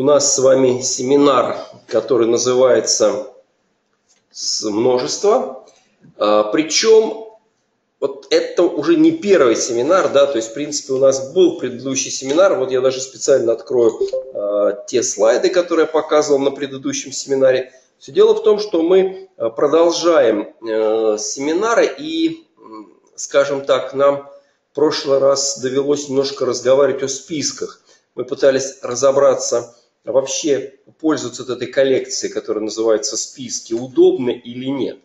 у нас с вами семинар, который называется «Множество». А, Причем вот это уже не первый семинар, да, то есть, в принципе, у нас был предыдущий семинар, вот я даже специально открою э, те слайды, которые я показывал на предыдущем семинаре. Все дело в том, что мы продолжаем э, семинары и, скажем так, нам в прошлый раз довелось немножко разговаривать о списках. Мы пытались разобраться, вообще пользоваться этой коллекцией, которая называется списки, удобно или нет.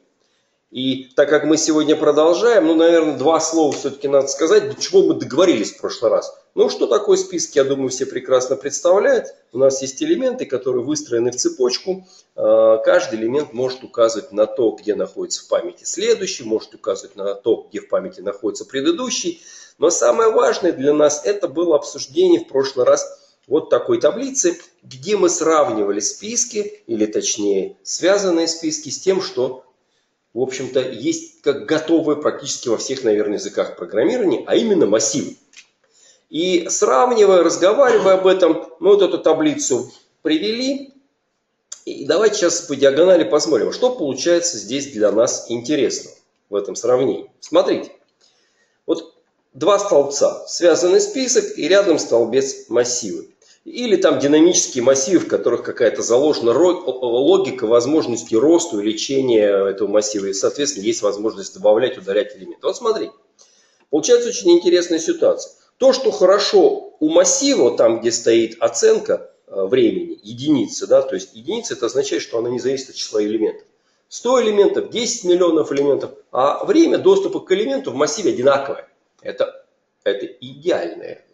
И так как мы сегодня продолжаем, ну, наверное, два слова все-таки надо сказать, до чего мы договорились в прошлый раз. Ну, что такое списки, я думаю, все прекрасно представляют. У нас есть элементы, которые выстроены в цепочку. А, каждый элемент может указывать на то, где находится в памяти следующий, может указывать на то, где в памяти находится предыдущий. Но самое важное для нас это было обсуждение в прошлый раз вот такой таблицы, где мы сравнивали списки, или точнее связанные списки с тем, что в общем-то, есть как готовые практически во всех, наверное, языках программирования, а именно массивы. И сравнивая, разговаривая об этом, мы вот эту таблицу привели. И давайте сейчас по диагонали посмотрим, что получается здесь для нас интересно в этом сравнении. Смотрите, вот два столбца, связанный список и рядом столбец массивы. Или там динамические массивы, в которых какая-то заложена логика возможности роста, увеличения этого массива. И, соответственно, есть возможность добавлять, удалять элементы. Вот смотри, получается очень интересная ситуация. То, что хорошо у массива, там, где стоит оценка э, времени, единица, да, то есть единица это означает, что она не зависит от числа элементов. 100 элементов, 10 миллионов элементов, а время доступа к элементу в массиве одинаковое. Это, это идеальное,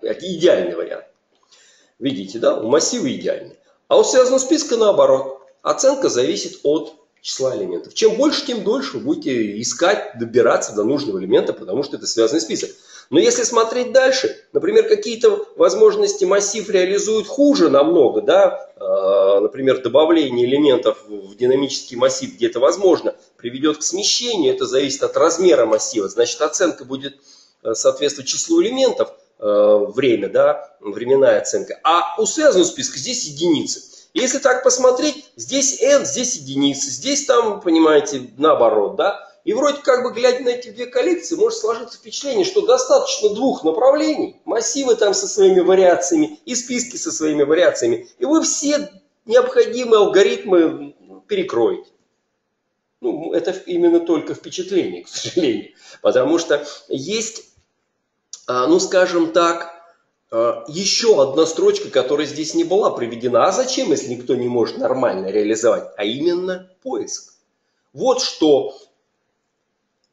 это идеальный вариант. Видите, да, у массива идеальный. А у связанного списка наоборот. Оценка зависит от числа элементов. Чем больше, тем дольше вы будете искать, добираться до нужного элемента, потому что это связанный список. Но если смотреть дальше, например, какие-то возможности массив реализует хуже намного, да, э, например, добавление элементов в динамический массив где-то возможно, приведет к смещению, это зависит от размера массива, значит оценка будет э, соответствовать числу элементов, время, да, временная оценка. А у связанного списка здесь единицы. Если так посмотреть, здесь n, здесь единицы, здесь там, понимаете, наоборот, да. И вроде как бы, глядя на эти две коллекции, может сложиться впечатление, что достаточно двух направлений, массивы там со своими вариациями и списки со своими вариациями, и вы все необходимые алгоритмы перекроете. Ну, это именно только впечатление, к сожалению. Потому что есть ну скажем так, а, еще одна строчка, которая здесь не была приведена. А зачем, если никто не может нормально реализовать? А именно поиск. Вот что,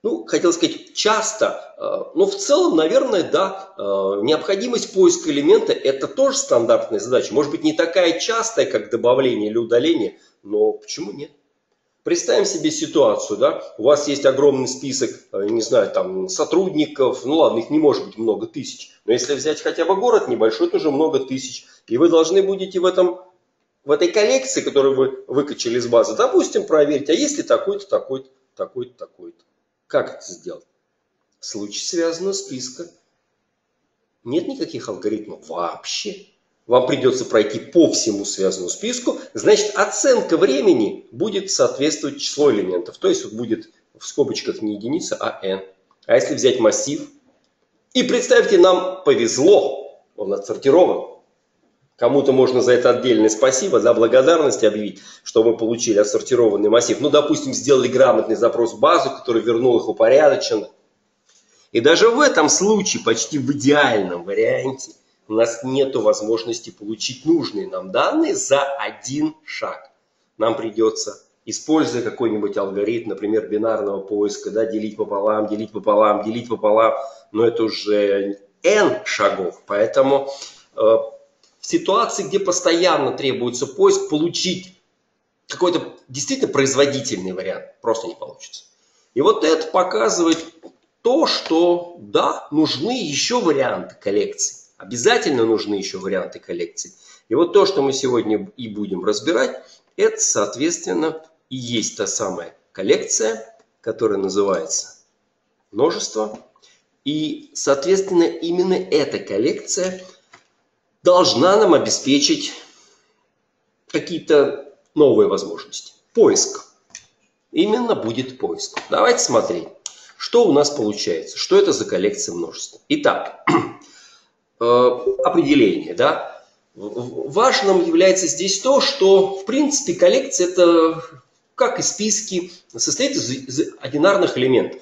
ну, хотел сказать, часто, а, но в целом, наверное, да, необходимость поиска элемента – это тоже стандартная задача. Может быть, не такая частая, как добавление или удаление, но почему нет? Представим себе ситуацию, да, у вас есть огромный список, э, не знаю, там, сотрудников, ну ладно, их не может быть много тысяч, но если взять хотя бы город небольшой, тоже много тысяч, и вы должны будете в этом в этой коллекции, которую вы выкачали из базы, допустим, проверить, а есть ли такой-то, такой-то, такой-то, такой-то. Как это сделать? В случае связанного списка нет никаких алгоритмов вообще вам придется пройти по всему связанному списку, значит оценка времени будет соответствовать числу элементов. То есть вот будет в скобочках не единица, а n. А если взять массив, и представьте, нам повезло, он отсортирован. Кому-то можно за это отдельное спасибо, за благодарность объявить, что мы получили отсортированный массив. Ну, допустим, сделали грамотный запрос в базу, который вернул их упорядоченно. И даже в этом случае, почти в идеальном варианте, у нас нет возможности получить нужные нам данные за один шаг. Нам придется, используя какой-нибудь алгоритм, например, бинарного поиска, да, делить пополам, делить пополам, делить пополам, но это уже n шагов. Поэтому э, в ситуации, где постоянно требуется поиск, получить какой-то действительно производительный вариант просто не получится. И вот это показывает то, что да, нужны еще варианты коллекции обязательно нужны еще варианты коллекции. И вот то, что мы сегодня и будем разбирать, это, соответственно, и есть та самая коллекция, которая называется множество. И, соответственно, именно эта коллекция должна нам обеспечить какие-то новые возможности. Поиск. Именно будет поиск. Давайте смотреть, что у нас получается, что это за коллекция множества. Итак, определение, да. Важным является здесь то, что, в принципе, коллекция это, как и списки, состоит из, из одинарных элементов.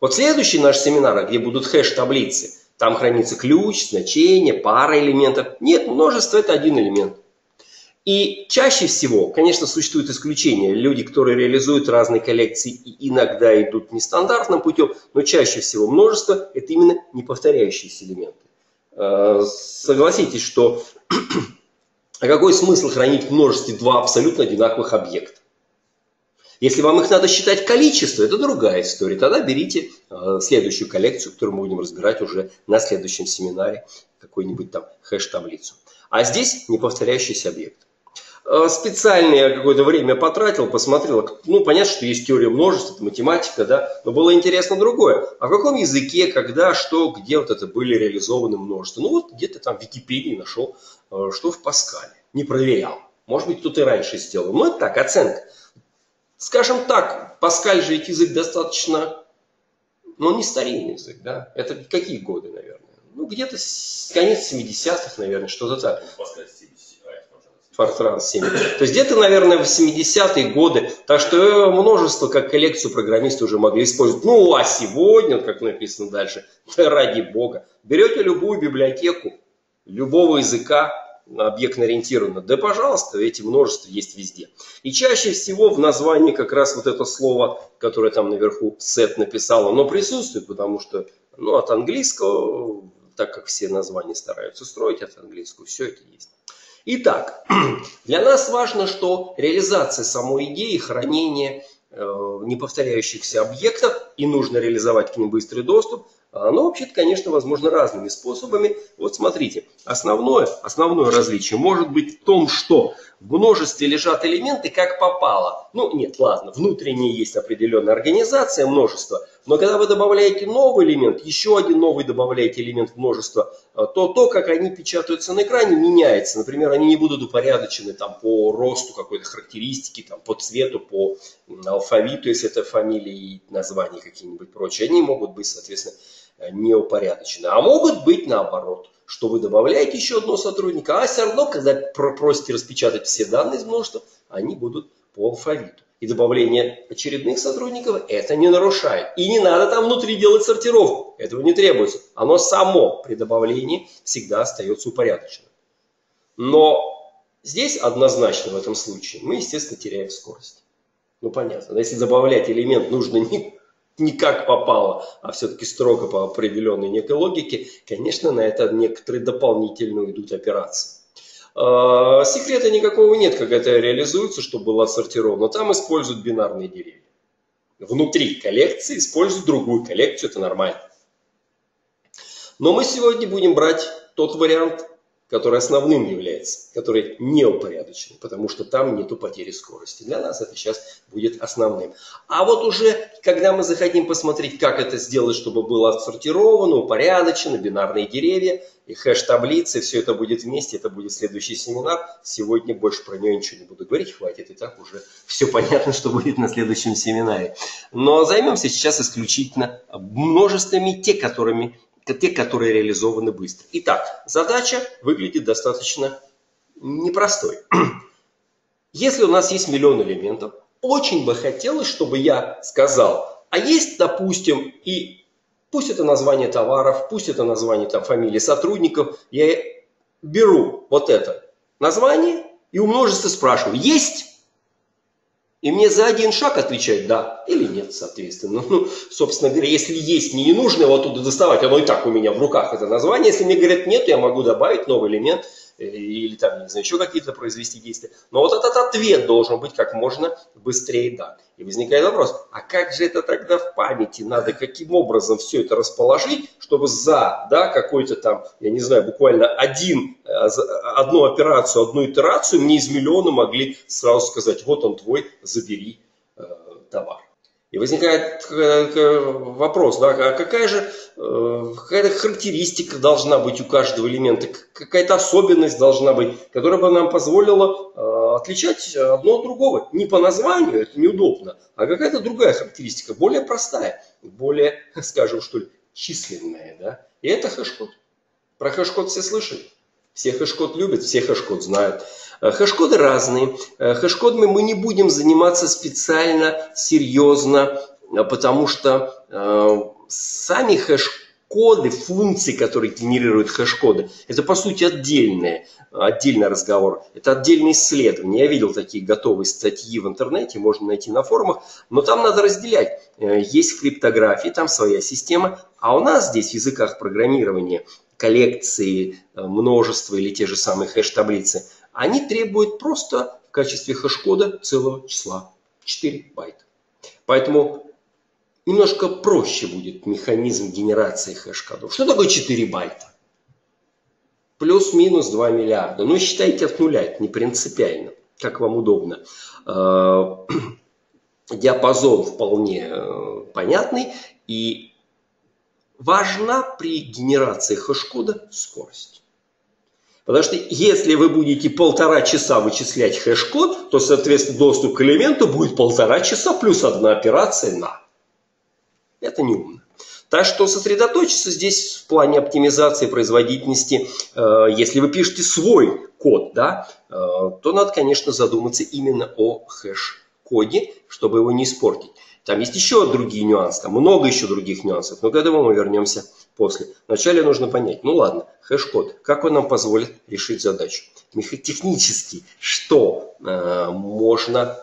Вот следующий наш семинар, где будут хэш-таблицы, там хранится ключ, значение, пара элементов. Нет, множество – это один элемент. И чаще всего, конечно, существуют исключения. Люди, которые реализуют разные коллекции и иногда идут нестандартным путем, но чаще всего множество – это именно неповторяющиеся элементы. Э, согласитесь, что а какой смысл хранить в множестве два абсолютно одинаковых объекта? Если вам их надо считать количество, это другая история. Тогда берите э, следующую коллекцию, которую мы будем разбирать уже на следующем семинаре, какой-нибудь там хэш-таблицу. А здесь неповторяющийся объект. Э, специально я какое-то время потратил, посмотрел. Ну, понятно, что есть теория множества, это математика, да, но было интересно другое. А в каком языке, когда, что, где вот это были реализованы множества? Ну, вот где-то там в Википедии нашел, э, что в Паскале. Не проверял. Может быть, кто-то и раньше сделал. Но это так, оценка. Скажем так, Паскаль же ведь язык достаточно, ну, не старинный язык, да? Это какие годы, наверное? Ну, где-то конец 70-х, наверное, что-то так. Фортран 7. То есть где-то, наверное, в 70-е годы. Так что множество, как коллекцию программисты уже могли использовать. Ну, а сегодня, как написано дальше, ради бога, берете любую библиотеку, любого языка, объектно-ориентированно, да пожалуйста, эти множества есть везде. И чаще всего в названии как раз вот это слово, которое там наверху сет написал, оно присутствует, потому что ну, от английского, так как все названия стараются строить от английского, все это есть. Итак, для нас важно, что реализация самой идеи хранения э, неповторяющихся объектов и нужно реализовать к ним быстрый доступ – оно вообще-то, конечно, возможно разными способами. Вот смотрите, основное, основное различие может быть в том, что в множестве лежат элементы как попало. Ну, нет, ладно, внутренне есть определенная организация множества, но когда вы добавляете новый элемент, еще один новый добавляете элемент в множество, а, то то, как они печатаются на экране, меняется. Например, они не будут упорядочены там, по росту какой-то характеристики, там, по цвету, по алфавиту, если это фамилии, названия какие-нибудь прочие. Они могут быть, соответственно, не упорядочены. А могут быть наоборот, что вы добавляете еще одного сотрудника, а все равно, когда просите распечатать все данные из множества, они будут по алфавиту. И добавление очередных сотрудников это не нарушает. И не надо там внутри делать сортировку. Этого не требуется. Оно само при добавлении всегда остается упорядоченным. Но здесь однозначно в этом случае мы, естественно, теряем скорость. Ну понятно. Если добавлять элемент нужно не не как попало, а все-таки строго по определенной некой логике, конечно, на это некоторые дополнительные идут операции. А, секрета никакого нет, как это реализуется, чтобы было отсортировано. Там используют бинарные деревья. Внутри коллекции используют другую коллекцию, это нормально. Но мы сегодня будем брать тот вариант, который основным является, который не упорядочен, потому что там нету потери скорости. Для нас это сейчас будет основным. А вот уже, когда мы захотим посмотреть, как это сделать, чтобы было отсортировано, упорядочено, бинарные деревья и хэш-таблицы, все это будет вместе, это будет следующий семинар. Сегодня больше про нее ничего не буду говорить, хватит, и так уже все понятно, что будет на следующем семинаре. Но займемся сейчас исключительно множествами, те, которыми те, которые реализованы быстро. Итак, задача выглядит достаточно непростой. Если у нас есть миллион элементов, очень бы хотелось, чтобы я сказал, а есть, допустим, и пусть это название товаров, пусть это название там, фамилии сотрудников, я беру вот это название и у множества спрашиваю, есть и мне за один шаг отвечать да или нет, соответственно. Ну, собственно говоря, если есть, мне не нужно его оттуда доставать, оно и так у меня в руках это название. Если мне говорят нет, я могу добавить новый элемент или там, не знаю, еще какие-то произвести действия. Но вот этот ответ должен быть как можно быстрее да. И возникает вопрос, а как же это тогда в памяти надо, каким образом все это расположить, чтобы за да, какой-то там, я не знаю, буквально один, э, одну операцию, одну итерацию мне из миллиона могли сразу сказать, вот он твой, забери э, товар. И возникает э, вопрос, да, а какая же э, какая характеристика должна быть у каждого элемента, какая-то особенность должна быть, которая бы нам позволила э, отличать одно от другого. Не по названию, это неудобно, а какая-то другая характеристика, более простая, более, скажем, что ли, численная. Да? И это хэш-код. Про хэш-код все слышали? Все хэш-код любят, все хэш-код знают. Э, хэш-коды разные. Э, хэш-кодами мы не будем заниматься специально, серьезно, э, потому что сами хэш-коды, функции, которые генерируют хэш-коды, это по сути отдельные, отдельный разговор. Это отдельное исследование. Я видел такие готовые статьи в интернете, можно найти на форумах, но там надо разделять. Есть криптографии, там своя система, а у нас здесь в языках программирования коллекции, множества или те же самые хэш-таблицы – они требуют просто в качестве хэш-кода целого числа 4 байта. Поэтому немножко проще будет механизм генерации хэш-кодов. Что такое 4 байта? Плюс-минус 2 миллиарда. Ну, считайте от нуля, это не принципиально, как вам удобно. А, диапазон вполне э, понятный. И важна при генерации хэш-кода скорость. Потому что если вы будете полтора часа вычислять хэш-код, то, соответственно, доступ к элементу будет полтора часа плюс одна операция на. Это не умно. Так что сосредоточиться здесь в плане оптимизации производительности, э, если вы пишете свой код, да, э, то надо, конечно, задуматься именно о хэш-коде, чтобы его не испортить. Там есть еще другие нюансы, там много еще других нюансов, но к этому мы вернемся после. Вначале нужно понять, ну ладно, хэш-код, как он нам позволит решить задачу? Технически, что э, можно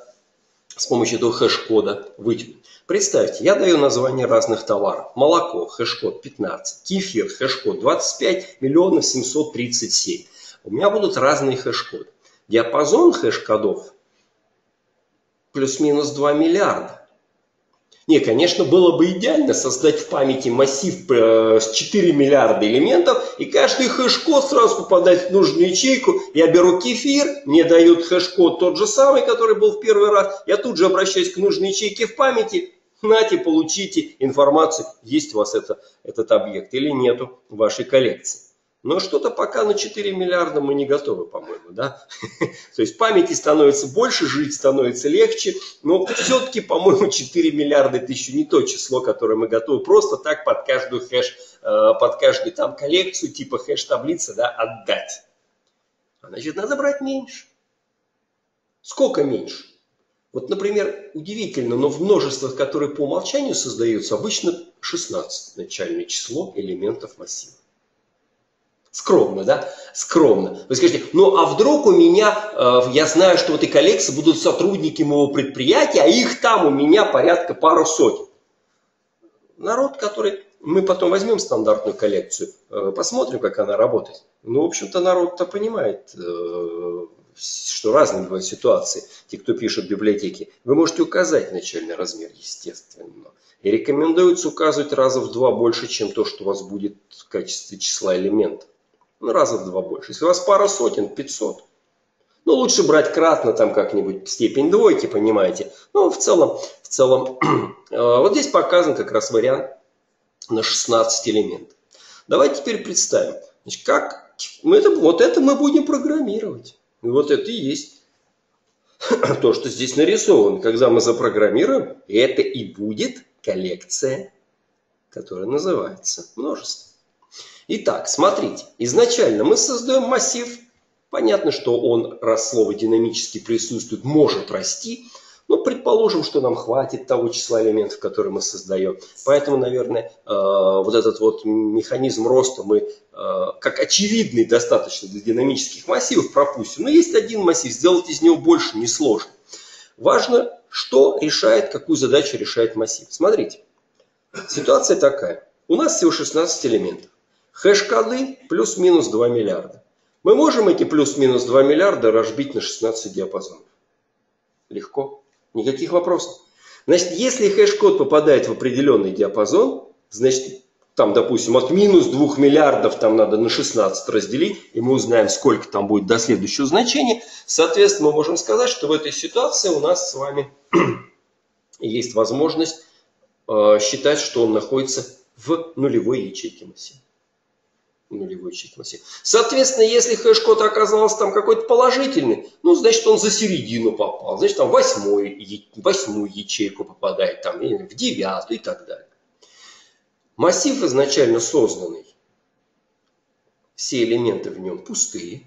с помощью этого хэш-кода вытянуть? Представьте, я даю название разных товаров. Молоко, хэш-код 15, кефир, хэш-код 25 миллионов 737. У меня будут разные хэш-коды. Диапазон хэш-кодов плюс-минус 2 миллиарда. Не, конечно, было бы идеально создать в памяти массив э, с 4 миллиарда элементов, и каждый хэш-код сразу попадает в нужную ячейку. Я беру кефир, мне дают хэш-код тот же самый, который был в первый раз. Я тут же обращаюсь к нужной ячейке в памяти. Нате, получите информацию, есть у вас это, этот объект или нету в вашей коллекции. Но что-то пока на 4 миллиарда мы не готовы, по-моему, да? То есть памяти становится больше, жить становится легче, но все-таки, по-моему, 4 миллиарда это еще не то число, которое мы готовы просто так под каждую хэш, э, под каждую там коллекцию типа хэш-таблицы, да, отдать. А значит, надо брать меньше. Сколько меньше? Вот, например, удивительно, но в множествах, которые по умолчанию создаются, обычно 16 начальное число элементов массива. Скромно, да? Скромно. Вы скажете, ну а вдруг у меня, э, я знаю, что в этой коллекции будут сотрудники моего предприятия, а их там у меня порядка пару сотен. Народ, который... Мы потом возьмем стандартную коллекцию, э, посмотрим, как она работает. Ну, в общем-то, народ-то понимает, э, что разные бывают ситуации. Те, кто пишет библиотеки, вы можете указать начальный размер, естественно. И рекомендуется указывать раза в два больше, чем то, что у вас будет в качестве числа элементов. Ну, раза в два больше. Если у вас пара сотен, 500. Ну, лучше брать кратно там как-нибудь степень двойки, понимаете. Ну, в целом, в целом, э, вот здесь показан как раз вариант на 16 элементов. Давайте теперь представим, значит, как мы это, вот это мы будем программировать. Вот это и есть то, что здесь нарисовано. Когда мы запрограммируем, это и будет коллекция, которая называется множество. Итак, смотрите, изначально мы создаем массив. Понятно, что он, раз слово динамически присутствует, может расти. Но предположим, что нам хватит того числа элементов, которые мы создаем. Поэтому, наверное, э, вот этот вот механизм роста мы э, как очевидный достаточно для динамических массивов пропустим. Но есть один массив, сделать из него больше несложно. Важно, что решает, какую задачу решает массив. Смотрите, ситуация такая. У нас всего 16 элементов. Хэш-коды плюс-минус 2 миллиарда. Мы можем эти плюс-минус 2 миллиарда разбить на 16 диапазонов. Легко. Никаких вопросов. Значит, если хэш-код попадает в определенный диапазон, значит, там, допустим, от минус 2 миллиардов там надо на 16 разделить, и мы узнаем, сколько там будет до следующего значения. Соответственно, мы можем сказать, что в этой ситуации у нас с вами есть возможность э, считать, что он находится в нулевой ячейке массива. Нулевой массива. Соответственно, если хэш-код оказался там какой-то положительный, ну, значит, он за середину попал. Значит, там восьмой, восьмую ячейку попадает, там, в девятую и так далее. Массив изначально созданный, все элементы в нем пустые.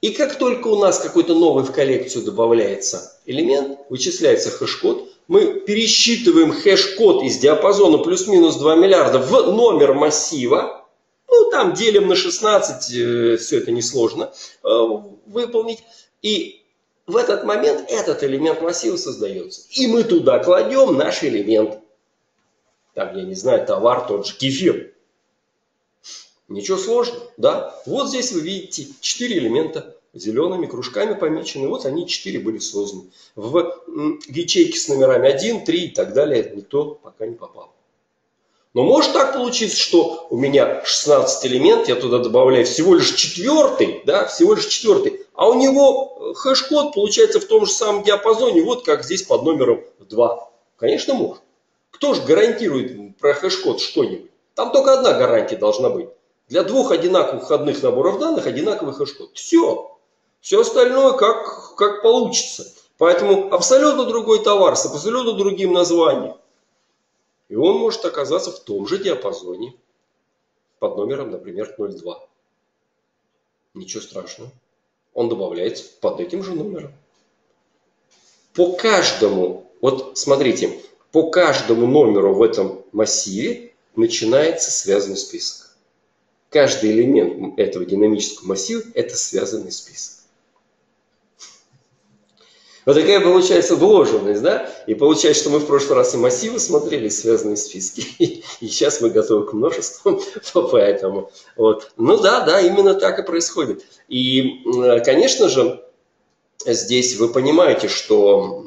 И как только у нас какой-то новый в коллекцию добавляется элемент, вычисляется хэш-код, мы пересчитываем хэш-код из диапазона плюс-минус 2 миллиарда в номер массива. Ну, там делим на 16, э, все это несложно э, выполнить. И в этот момент этот элемент массива создается. И мы туда кладем наш элемент. Там, я не знаю, товар, тот же кефир. Ничего сложного, да? Вот здесь вы видите 4 элемента зелеными кружками помечены. Вот они четыре были созданы. В ячейки с номерами 1, 3 и так далее никто пока не попал. Но может так получиться, что у меня 16 элемент, я туда добавляю всего лишь четвертый, да, всего лишь четвертый, а у него э, хэш-код получается в том же самом диапазоне, вот как здесь под номером 2. Конечно, может. Кто же гарантирует про хэш-код что-нибудь? Там только одна гарантия должна быть. Для двух одинаковых входных наборов данных одинаковый хэш-код. Все. Все остальное как, как получится. Поэтому абсолютно другой товар с абсолютно другим названием. И он может оказаться в том же диапазоне под номером, например, 02. Ничего страшного. Он добавляется под этим же номером. По каждому, вот смотрите, по каждому номеру в этом массиве начинается связанный список. Каждый элемент этого динамического массива – это связанный список. Вот такая получается вложенность, да? И получается, что мы в прошлый раз и массивы смотрели, связанные списки, и, сейчас мы готовы к множеству, поэтому. Вот. Ну да, да, именно так и происходит. И, конечно же, здесь вы понимаете, что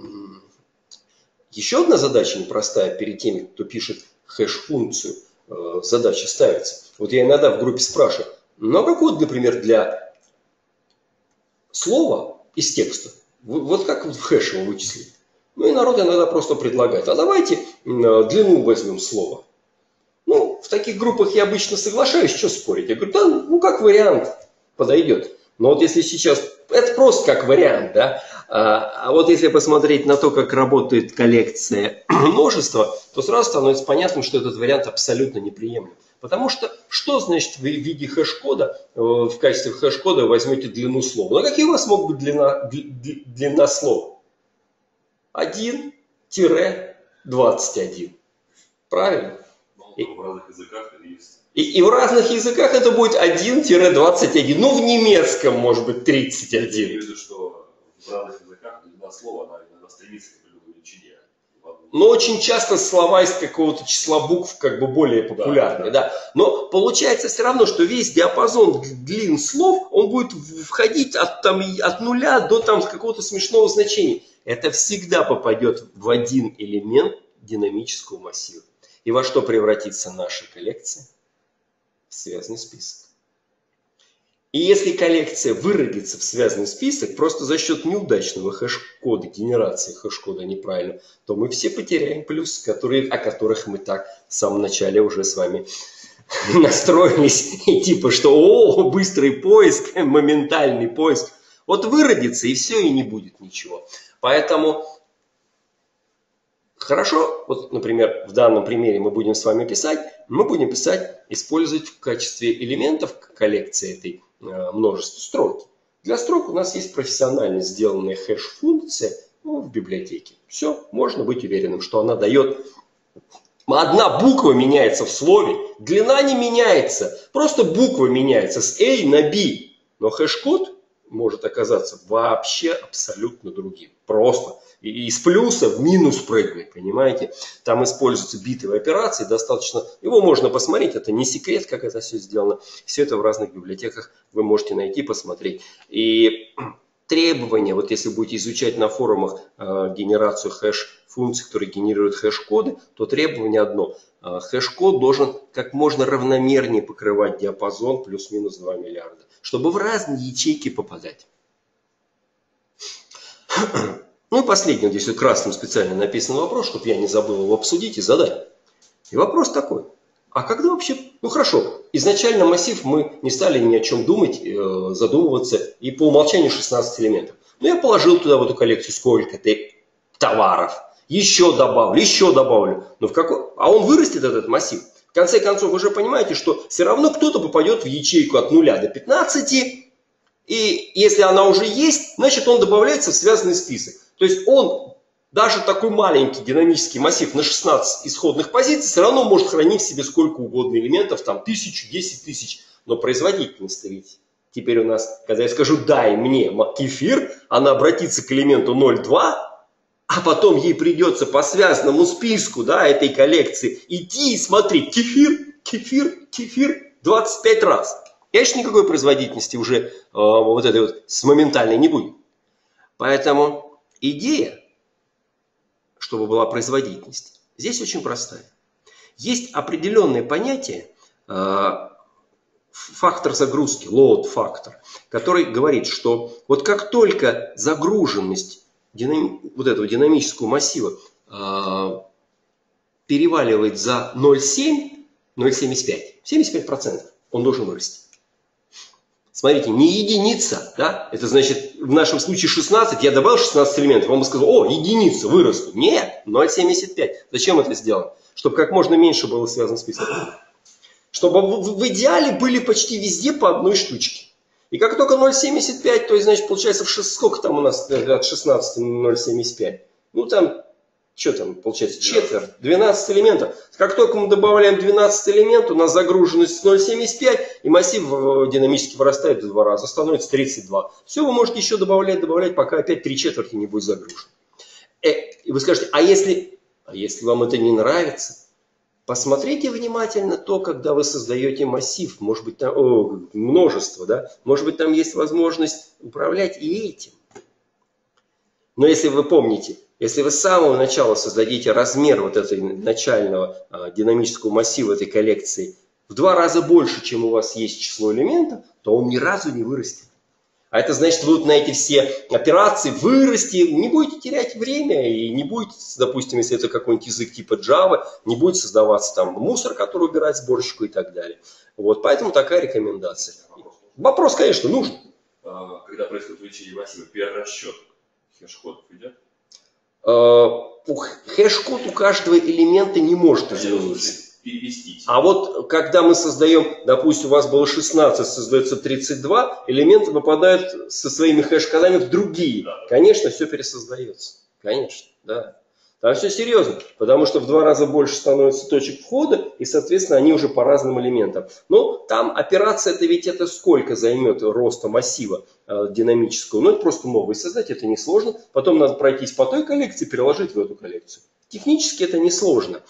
еще одна задача непростая перед теми, кто пишет хэш-функцию, э, задача ставится. Вот я иногда в группе спрашиваю, ну а как вот, например, для слова из текста – вот как хэш его вычислить? Ну и народ иногда просто предлагает, а давайте длину возьмем слова. Ну, в таких группах я обычно соглашаюсь, что спорить. Я говорю, да, ну как вариант подойдет. Но вот если сейчас, это просто как вариант, да. А, а вот если посмотреть на то, как работает коллекция множества, то сразу становится понятным, что этот вариант абсолютно неприемлем. Потому что что значит в виде хэш-кода, э, в качестве хэш-кода возьмете длину слова? Ну какие у вас могут быть длина, длина слова? 1-21. Правильно? И, в разных языках есть. И, и в разных языках это будет 1-21. Ну, в немецком может быть 31. Я вижу, что в разных языках длина слова, она иногда стремится к величине но очень часто слова из какого-то числа букв как бы более популярны. Да, да. Но получается все равно, что весь диапазон длин слов, он будет входить от, там, от нуля до там, какого-то смешного значения. Это всегда попадет в один элемент динамического массива. И во что превратится наша коллекция? В связанный список. И если коллекция выродится в связанный список просто за счет неудачного хэш-кода, генерации хэш-кода неправильно, то мы все потеряем плюс, которые, о которых мы так в самом начале уже с вами настроились. И типа, что о, быстрый поиск, моментальный поиск. Вот выродится и все, и не будет ничего. Поэтому Хорошо, вот, например, в данном примере мы будем с вами писать, мы будем писать, использовать в качестве элементов коллекции этой Э, множество строки. Для строк у нас есть профессионально сделанная хэш-функция ну, в библиотеке. Все, можно быть уверенным, что она дает... Одна буква меняется в слове, длина не меняется, просто буква меняется с A на B. Но хэш-код может оказаться вообще абсолютно другим. Просто из плюса в минус прыгает, понимаете? Там используются битовые операции, достаточно, его можно посмотреть, это не секрет, как это все сделано. Все это в разных библиотеках вы можете найти, посмотреть. И требования, вот если будете изучать на форумах э, генерацию хэш-функций, которые генерируют хэш-коды, то требование одно. Э, хэш-код должен как можно равномернее покрывать диапазон плюс-минус 2 миллиарда, чтобы в разные ячейки попадать. Ну и последний, здесь вот красным специально написан вопрос, чтобы я не забыл его обсудить и задать. И вопрос такой. А когда вообще, ну хорошо, изначально массив мы не стали ни о чем думать, э, задумываться, и по умолчанию 16 элементов. Но я положил туда в эту коллекцию сколько-то товаров, еще добавлю, еще добавлю. Но в какой... А он вырастет, этот массив. В конце концов, вы же понимаете, что все равно кто-то попадет в ячейку от 0 до 15, и если она уже есть, значит он добавляется в связанный список. То есть он, даже такой маленький динамический массив на 16 исходных позиций, все равно может хранить в себе сколько угодно элементов, там тысячу, десять тысяч. Но производительность ведь теперь у нас, когда я скажу «дай мне кефир», она обратится к элементу 0,2, а потом ей придется по связанному списку да, этой коллекции идти и смотреть кефир, кефир, кефир 25 раз. Конечно, никакой производительности уже э, вот этой вот с моментальной не будет. Поэтому идея, чтобы была производительность, здесь очень простая. Есть определенное понятие э, фактор загрузки, load фактор, который говорит, что вот как только загруженность динам, вот этого динамического массива э, переваливает за 0,7, 0,75, 75%, он должен вырасти. Смотрите, не единица, да? Это значит, в нашем случае 16, я добавил 16 элементов, он бы сказал, о, единица, вырасту. Нет, 0,75. Зачем это сделано? Чтобы как можно меньше было связан список. Чтобы в идеале были почти везде по одной штучке. И как только 0,75, то есть, значит, получается, в 6, сколько там у нас от 16 0,75? Ну, там что там получается, четверть, 12 элементов. Как только мы добавляем 12 элементов, у нас загруженность 0,75, и массив э, динамически вырастает в два раза, становится 32. Все, вы можете еще добавлять, добавлять, пока опять 3 четверти не будет загружен. Э, и вы скажете, а если, а если вам это не нравится, посмотрите внимательно то, когда вы создаете массив, может быть там о, множество, да, может быть там есть возможность управлять и этим. Но если вы помните, если вы с самого начала создадите размер вот этого начального а, динамического массива этой коллекции в два раза больше, чем у вас есть число элементов, то он ни разу не вырастет. А это значит, вы вот на эти все операции вырасти, не будете терять время и не будет, допустим, если это какой-нибудь язык типа Java, не будет создаваться там мусор, который убирает сборщику и так далее. Вот, поэтому такая рекомендация. Вопрос, конечно, нужен. А, когда происходит увеличение массива, перерасчет хеш-кодов идет? Э, хэш-код у каждого элемента не может измениться. А вот когда мы создаем, допустим, у вас было 16, создается 32, элементы попадают со своими хэш-кодами в другие. Конечно, все пересоздается. Конечно, да. Там все серьезно, потому что в два раза больше становится точек входа, и, соответственно, они уже по разным элементам. Но там операция, это ведь это сколько займет роста массива э, динамического? Ну, это просто новый создать, это несложно. Потом надо пройтись по той коллекции, переложить в эту коллекцию. Технически это несложно.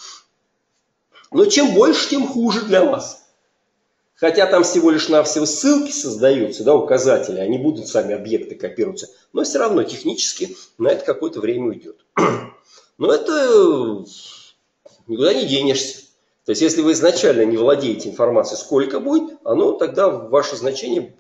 Но чем больше, тем хуже для вас. Хотя там всего лишь навсего ссылки создаются, да, указатели, они будут сами объекты копируются. Но все равно технически на это какое-то время уйдет. Но это никуда не денешься. То есть, если вы изначально не владеете информацией, сколько будет, оно тогда ваше значение,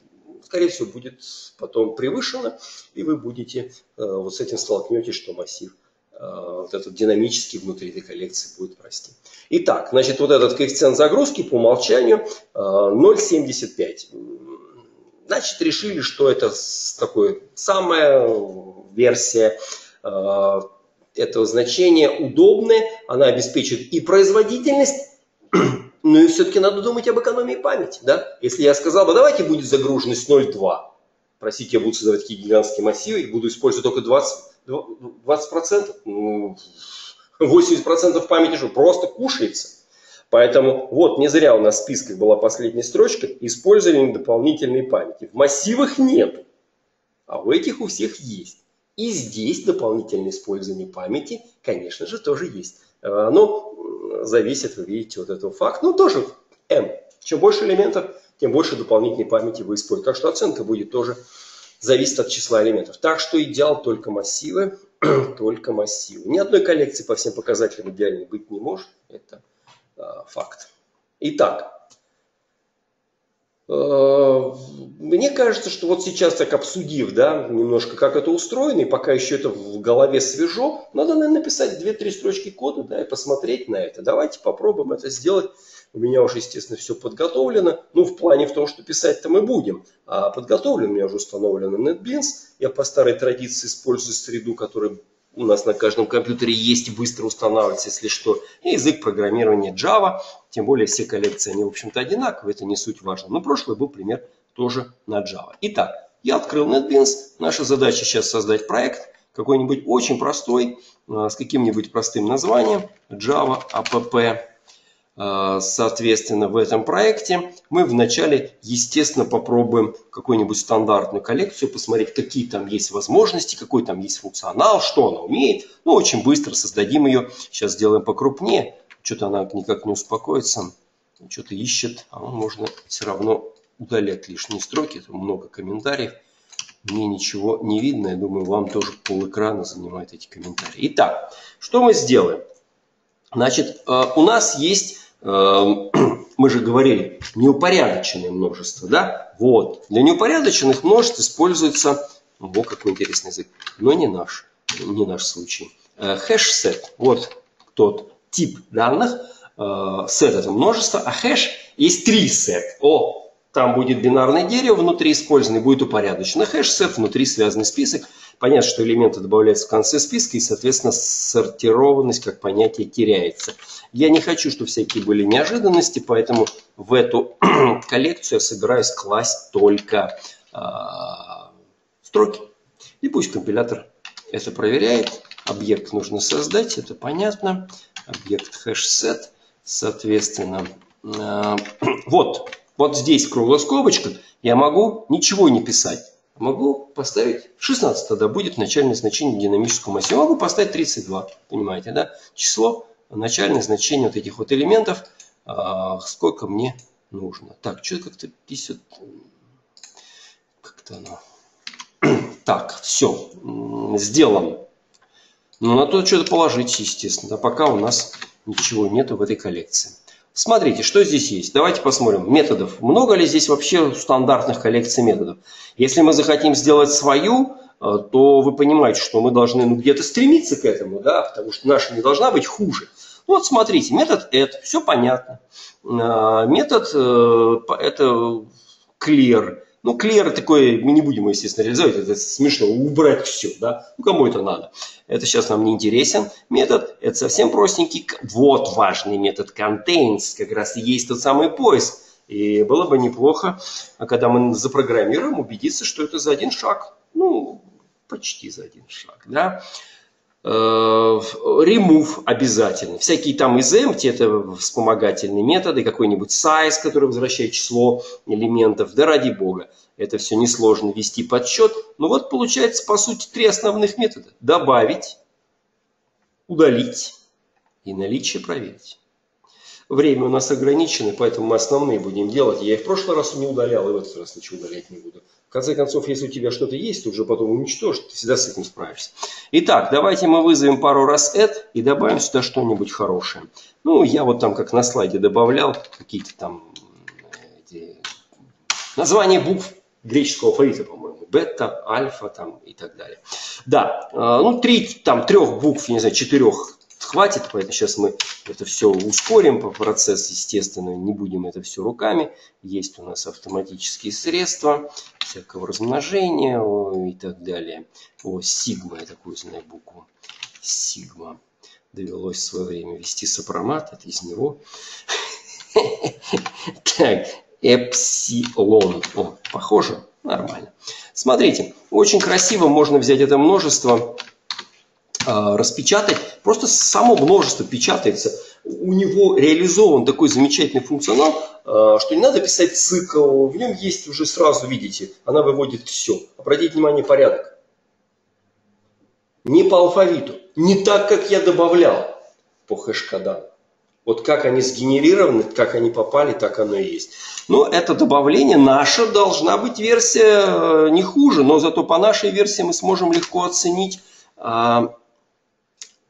скорее всего, будет потом превышено, и вы будете э, вот с этим столкнетесь, что массив э, вот этот динамический внутри этой коллекции будет расти. Итак, значит, вот этот коэффициент загрузки по умолчанию 0,75. Э, значит, решили, что это такое самая версия этого значения удобная, она обеспечивает и производительность, но и все-таки надо думать об экономии памяти. Да? Если я сказал бы, давайте будет загруженность 0,2, простите, я буду создавать такие гигантские массивы и буду использовать только 20, 20%, ну, 80% памяти же просто кушается. Поэтому вот не зря у нас в списках была последняя строчка использование дополнительной памяти. В массивах нету, а у этих у всех есть. И здесь дополнительное использование памяти, конечно же, тоже есть. Э, оно зависит, вы видите, вот этого факта. Ну, тоже m. Чем больше элементов, тем больше дополнительной памяти вы используете. Так что оценка будет тоже зависеть от числа элементов. Так что идеал только массивы, только массивы. Ни одной коллекции по всем показателям идеальной быть не может. Это а, факт. Итак, Э, мне кажется, что вот сейчас так обсудив, да, немножко как это устроено, и пока еще это в голове свежо, надо, наверное, написать 2-3 строчки кода, да, и посмотреть на это. Давайте попробуем это сделать. У меня уже, естественно, все подготовлено. Ну, в плане в том, что писать-то мы будем. А подготовлен у меня уже установлено NetBeans. Я по старой традиции использую среду, которая у нас на каждом компьютере есть, быстро устанавливается, если что. И язык программирования Java, тем более все коллекции, они, в общем-то, одинаковые, это не суть важно. Но прошлый был пример тоже на Java. Итак, я открыл NetBeans. Наша задача сейчас создать проект, какой-нибудь очень простой, а, с каким-нибудь простым названием, Java App. А, соответственно, в этом проекте мы вначале, естественно, попробуем какую-нибудь стандартную коллекцию, посмотреть, какие там есть возможности, какой там есть функционал, что она умеет. Ну, очень быстро создадим ее. Сейчас сделаем покрупнее. Что-то она никак не успокоится. Что-то ищет. А можно все равно удалять лишние строки. Там много комментариев. Мне ничего не видно. Я думаю, вам тоже пол экрана занимают эти комментарии. Итак, что мы сделаем? Значит, э, у нас есть мы же говорили, неупорядоченное множество, да? Вот. Для неупорядоченных множеств используется, вот какой интересный язык, но не наш, не наш случай. Э, хэш-сет, вот тот тип данных, э, сет это множество, а хэш есть TreeSet. О, там будет бинарное дерево внутри использовано, будет упорядочено. HashSet, внутри связанный список. Понятно, что элементы добавляются в конце списка, и, соответственно, сортированность как понятие теряется. Я не хочу, чтобы всякие были неожиданности, поэтому в эту коллекцию я собираюсь класть только э, строки. И пусть компилятор это проверяет. Объект нужно создать, это понятно. Объект HashSet, соответственно. Э, вот, вот здесь круглая скобочка. Я могу ничего не писать. Могу поставить 16 тогда будет начальное значение динамического массива. Могу поставить 32, понимаете, да? Число начальное значение вот этих вот элементов, а, сколько мне нужно. Так, что как-то писет, как-то оно. Так, все, сделано. Но на то что-то положить, естественно. Пока у нас ничего нету в этой коллекции. Смотрите, что здесь есть. Давайте посмотрим. Методов. Много ли здесь вообще стандартных коллекций методов? Если мы захотим сделать свою, э, то вы понимаете, что мы должны ну, где-то стремиться к этому, да, потому что наша не должна быть хуже. Вот смотрите, метод это, все понятно. Метод э, это clear. Ну, clear такой, мы не будем, естественно, реализовать, это смешно, убрать все, да. Ну, кому это надо? Это сейчас нам не интересен. Метод, это совсем простенький. Вот важный метод contains, как раз и есть тот самый поиск. И было бы неплохо, когда мы запрограммируем, убедиться, что это за один шаг. Ну, почти за один шаг, да. Э, remove обязательно. Всякие там из empty, это вспомогательные методы, какой-нибудь size, который возвращает число элементов, да ради бога. Это все несложно вести подсчет. Ну вот получается, по сути, три основных метода. Добавить, удалить и наличие проверить. Время у нас ограничено, поэтому мы основные будем делать. Я их в прошлый раз не удалял, и в этот раз ничего удалять не буду. Конце концов, если у тебя что-то есть, ты уже потом уничтожишь, ты всегда с этим справишься. Итак, давайте мы вызовем пару раз add и добавим сюда что-нибудь хорошее. Ну, я вот там, как на слайде добавлял, какие-то там эти, названия букв греческого алфавита, по-моему. Бета, альфа там и так далее. Да, э, ну, три, там, трех букв, не знаю, четырех хватит, поэтому сейчас мы это все ускорим по процесс, естественно, не будем это все руками. Есть у нас автоматические средства, всякого размножения и так далее. О, сигма, я такую знаю букву. Сигма. Довелось в свое время вести сопромат, это из него. Так, эпсилон. О, похоже? Нормально. Смотрите, очень красиво можно взять это множество распечатать, просто само множество печатается. У него реализован такой замечательный функционал, а, что не надо писать цикл, в нем есть уже сразу, видите, она выводит все. Обратите внимание, порядок. Не по алфавиту, не так, как я добавлял по хэш-кодам. Вот как они сгенерированы, как они попали, так оно и есть. Но это добавление, наша должна быть версия э, не хуже, но зато по нашей версии мы сможем легко оценить а,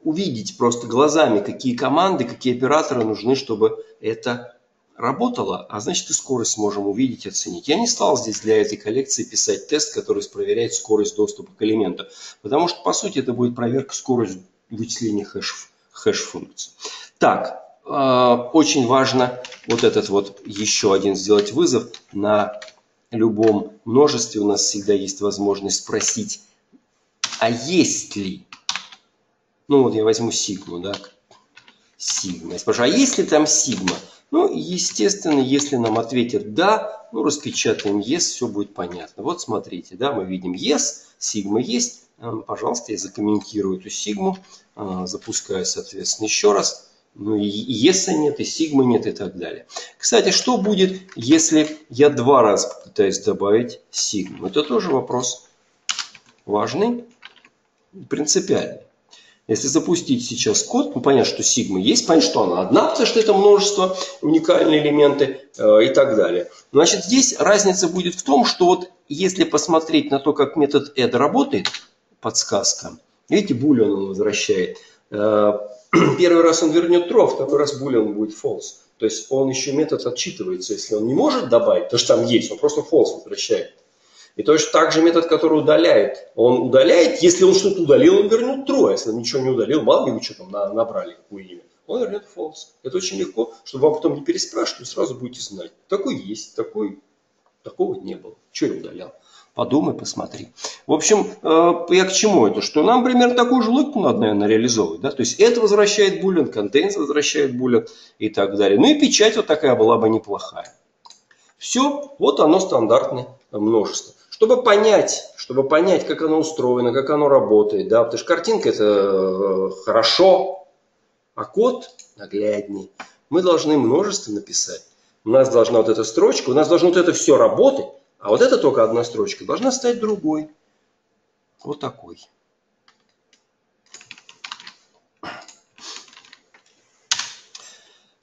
увидеть просто глазами, какие команды, какие операторы нужны, чтобы это работала, а значит и скорость можем увидеть, оценить. Я не стал здесь для этой коллекции писать тест, который проверяет скорость доступа к элементу, потому что, по сути, это будет проверка скорости вычисления хэш, хэш-функций. Так, э, очень важно вот этот вот еще один сделать вызов. На любом множестве у нас всегда есть возможность спросить, а есть ли, ну вот я возьму сигму, да, сигма. Я спрашиваю, а есть ли там сигма? Ну, естественно, если нам ответят «да», ну, распечатаем «yes», все будет понятно. Вот смотрите, да, мы видим «yes», сигма есть. Пожалуйста, я закомментирую эту сигму, а, запускаю, соответственно, еще раз. Ну и если нет, и сигмы нет и так далее. Кстати, что будет, если я два раза пытаюсь добавить сигму? Это тоже вопрос важный, принципиальный. Если запустить сейчас код, ну понятно, что сигма есть, понятно, что она одна, потому что это множество, уникальные элементы э, и так далее. Значит, здесь разница будет в том, что вот если посмотреть на то, как метод add работает, подсказка, видите, boolean он возвращает. Э, первый раз он вернет true, второй раз boolean будет false. То есть он еще метод отчитывается, если он не может добавить, то что там есть, он просто false возвращает. И точно так же метод, который удаляет. Он удаляет, если он что-то удалил, он вернет true. Если он ничего не удалил, мало ли вы что там набрали, какое имя, он вернет false. Это очень легко, чтобы вам потом не переспрашивать, вы сразу будете знать. Такой есть, такой, такого не было. Что я удалял? Подумай, посмотри. В общем, э, я к чему это? Что нам примерно такую же логику надо, наверное, реализовывать. Да? То есть это возвращает буллин, контейнс возвращает буллин и так далее. Ну и печать вот такая была бы неплохая. Все, вот оно стандартное множество чтобы понять, чтобы понять, как оно устроено, как оно работает, да, потому что картинка это э, хорошо, а код наглядней. Мы должны множество написать. У нас должна вот эта строчка, у нас должно вот это все работать, а вот это только одна строчка должна стать другой. Вот такой.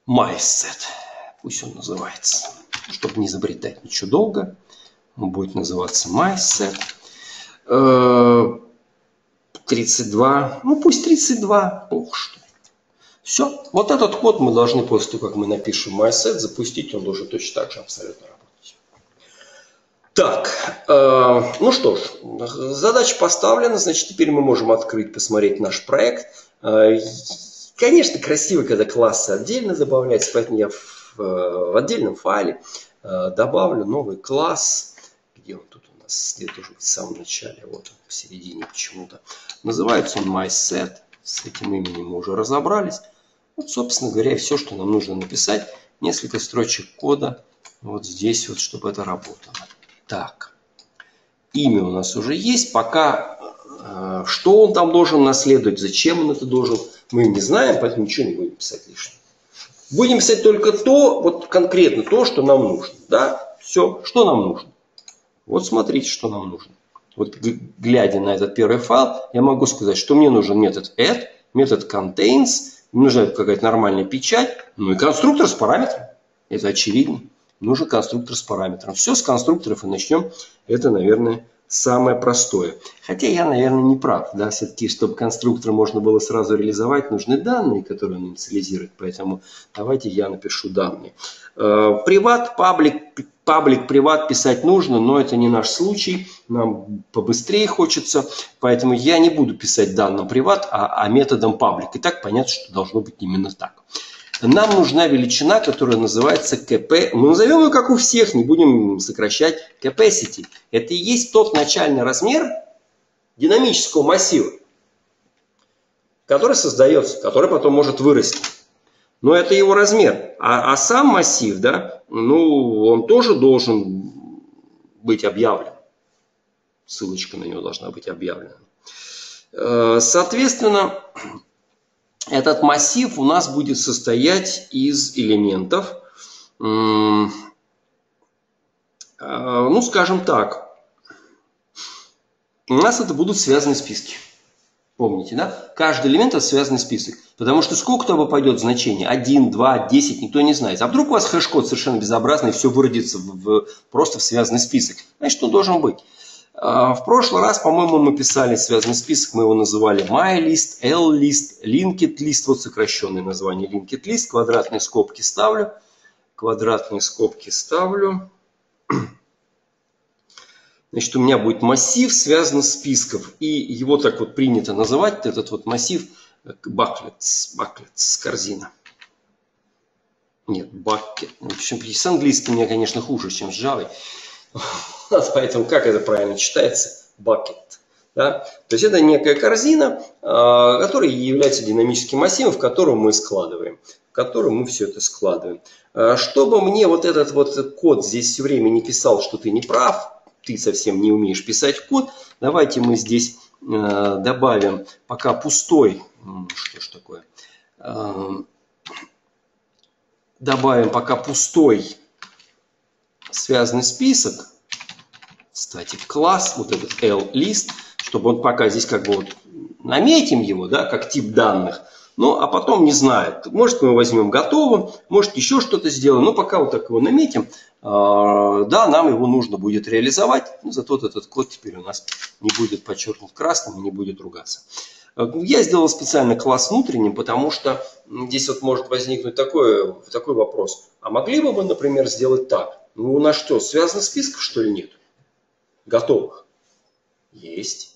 MySet. Пусть он называется. Чтобы не изобретать ничего долго он будет называться MySet. 32, э, ну пусть 32, плохо что. Все, вот этот код мы должны после того, как мы напишем MySet, запустить, он должен точно так же абсолютно работать. Так, э, ну что ж, задача поставлена, значит теперь мы можем открыть, посмотреть наш проект. Э, конечно, красиво, когда классы отдельно добавляются, поэтому я в, в отдельном файле добавлю новый класс где должен быть в самом начале, вот в середине почему-то. Называется он MySet, с этим именем мы уже разобрались. Вот, собственно говоря, все, что нам нужно написать, несколько строчек кода вот здесь вот, чтобы это работало. Так, имя у нас уже есть, пока э, что он там должен наследовать, зачем он это должен, мы не знаем, поэтому ничего не будем писать лишнего. Будем писать только то, вот конкретно то, что нам нужно. Да? Все, что нам нужно. Вот смотрите, что нам нужно. Вот глядя на этот первый файл, я могу сказать, что мне нужен метод add, метод contains, мне нужна какая-то нормальная печать, ну и конструктор с параметром. Это очевидно. Нужен конструктор с параметром. Все с конструкторов и начнем. Это, наверное, самое простое. Хотя я, наверное, не прав. Да? Все-таки, чтобы конструктор можно было сразу реализовать, нужны данные, которые он инициализирует. Поэтому давайте я напишу данные. Приват, паблик, паблик, приват писать нужно, но это не наш случай. Нам побыстрее хочется. Поэтому я не буду писать данным приват, а, а методом паблик. И так понятно, что должно быть именно так. Нам нужна величина, которая называется КП. Мы назовем ее как у всех, не будем сокращать capacity. Это и есть тот начальный размер динамического массива, который создается, который потом может вырасти. Но это его размер. А, а сам массив, да, ну, он тоже должен быть объявлен. Ссылочка на него должна быть объявлена. Э, соответственно, этот массив у нас будет состоять из элементов, э, ну, скажем так, у нас это будут связанные списки. Помните, да? Каждый элемент – это связанный список. Потому что сколько там пойдет значение? 1, 2, 10, никто не знает. А вдруг у вас хэш-код совершенно безобразный, все выродится в, в, просто в связанный список? Значит, он должен быть. А, в прошлый раз, по-моему, мы писали связанный список, мы его называли MyList, LList, LinkedList, вот сокращенное название LinkedList, квадратные скобки ставлю. квадратные скобки ставлю. Значит, у меня будет массив, связан с списков. И его так вот принято называть, этот вот массив, баклетс, баклетс, корзина. Нет, бакет. В общем, с английским мне, конечно, хуже, чем с Java. Поэтому как это правильно читается? Bucket. Да? То есть это некая корзина, а, которая является динамическим массивом, в котором мы складываем. В котором мы все это складываем. А, чтобы мне вот этот вот код здесь все время не писал, что ты не прав, ты совсем не умеешь писать код, давайте мы здесь а, добавим пока пустой, что ж такое, добавим пока пустой связанный список, кстати, класс, вот этот L-лист, чтобы он пока здесь как бы вот наметим его, да, как тип данных, ну, а потом не знает. Может, мы его возьмем готовым, может, еще что-то сделаем, но пока вот так его наметим, а, да, нам его нужно будет реализовать, но зато этот код теперь у нас не будет подчеркнут красным не будет ругаться. Я сделал специально класс внутренним, потому что здесь вот может возникнуть такой, такой вопрос. А могли бы мы, например, сделать так? Ну, у нас что, связано список, что ли, нет? Готовых? Есть.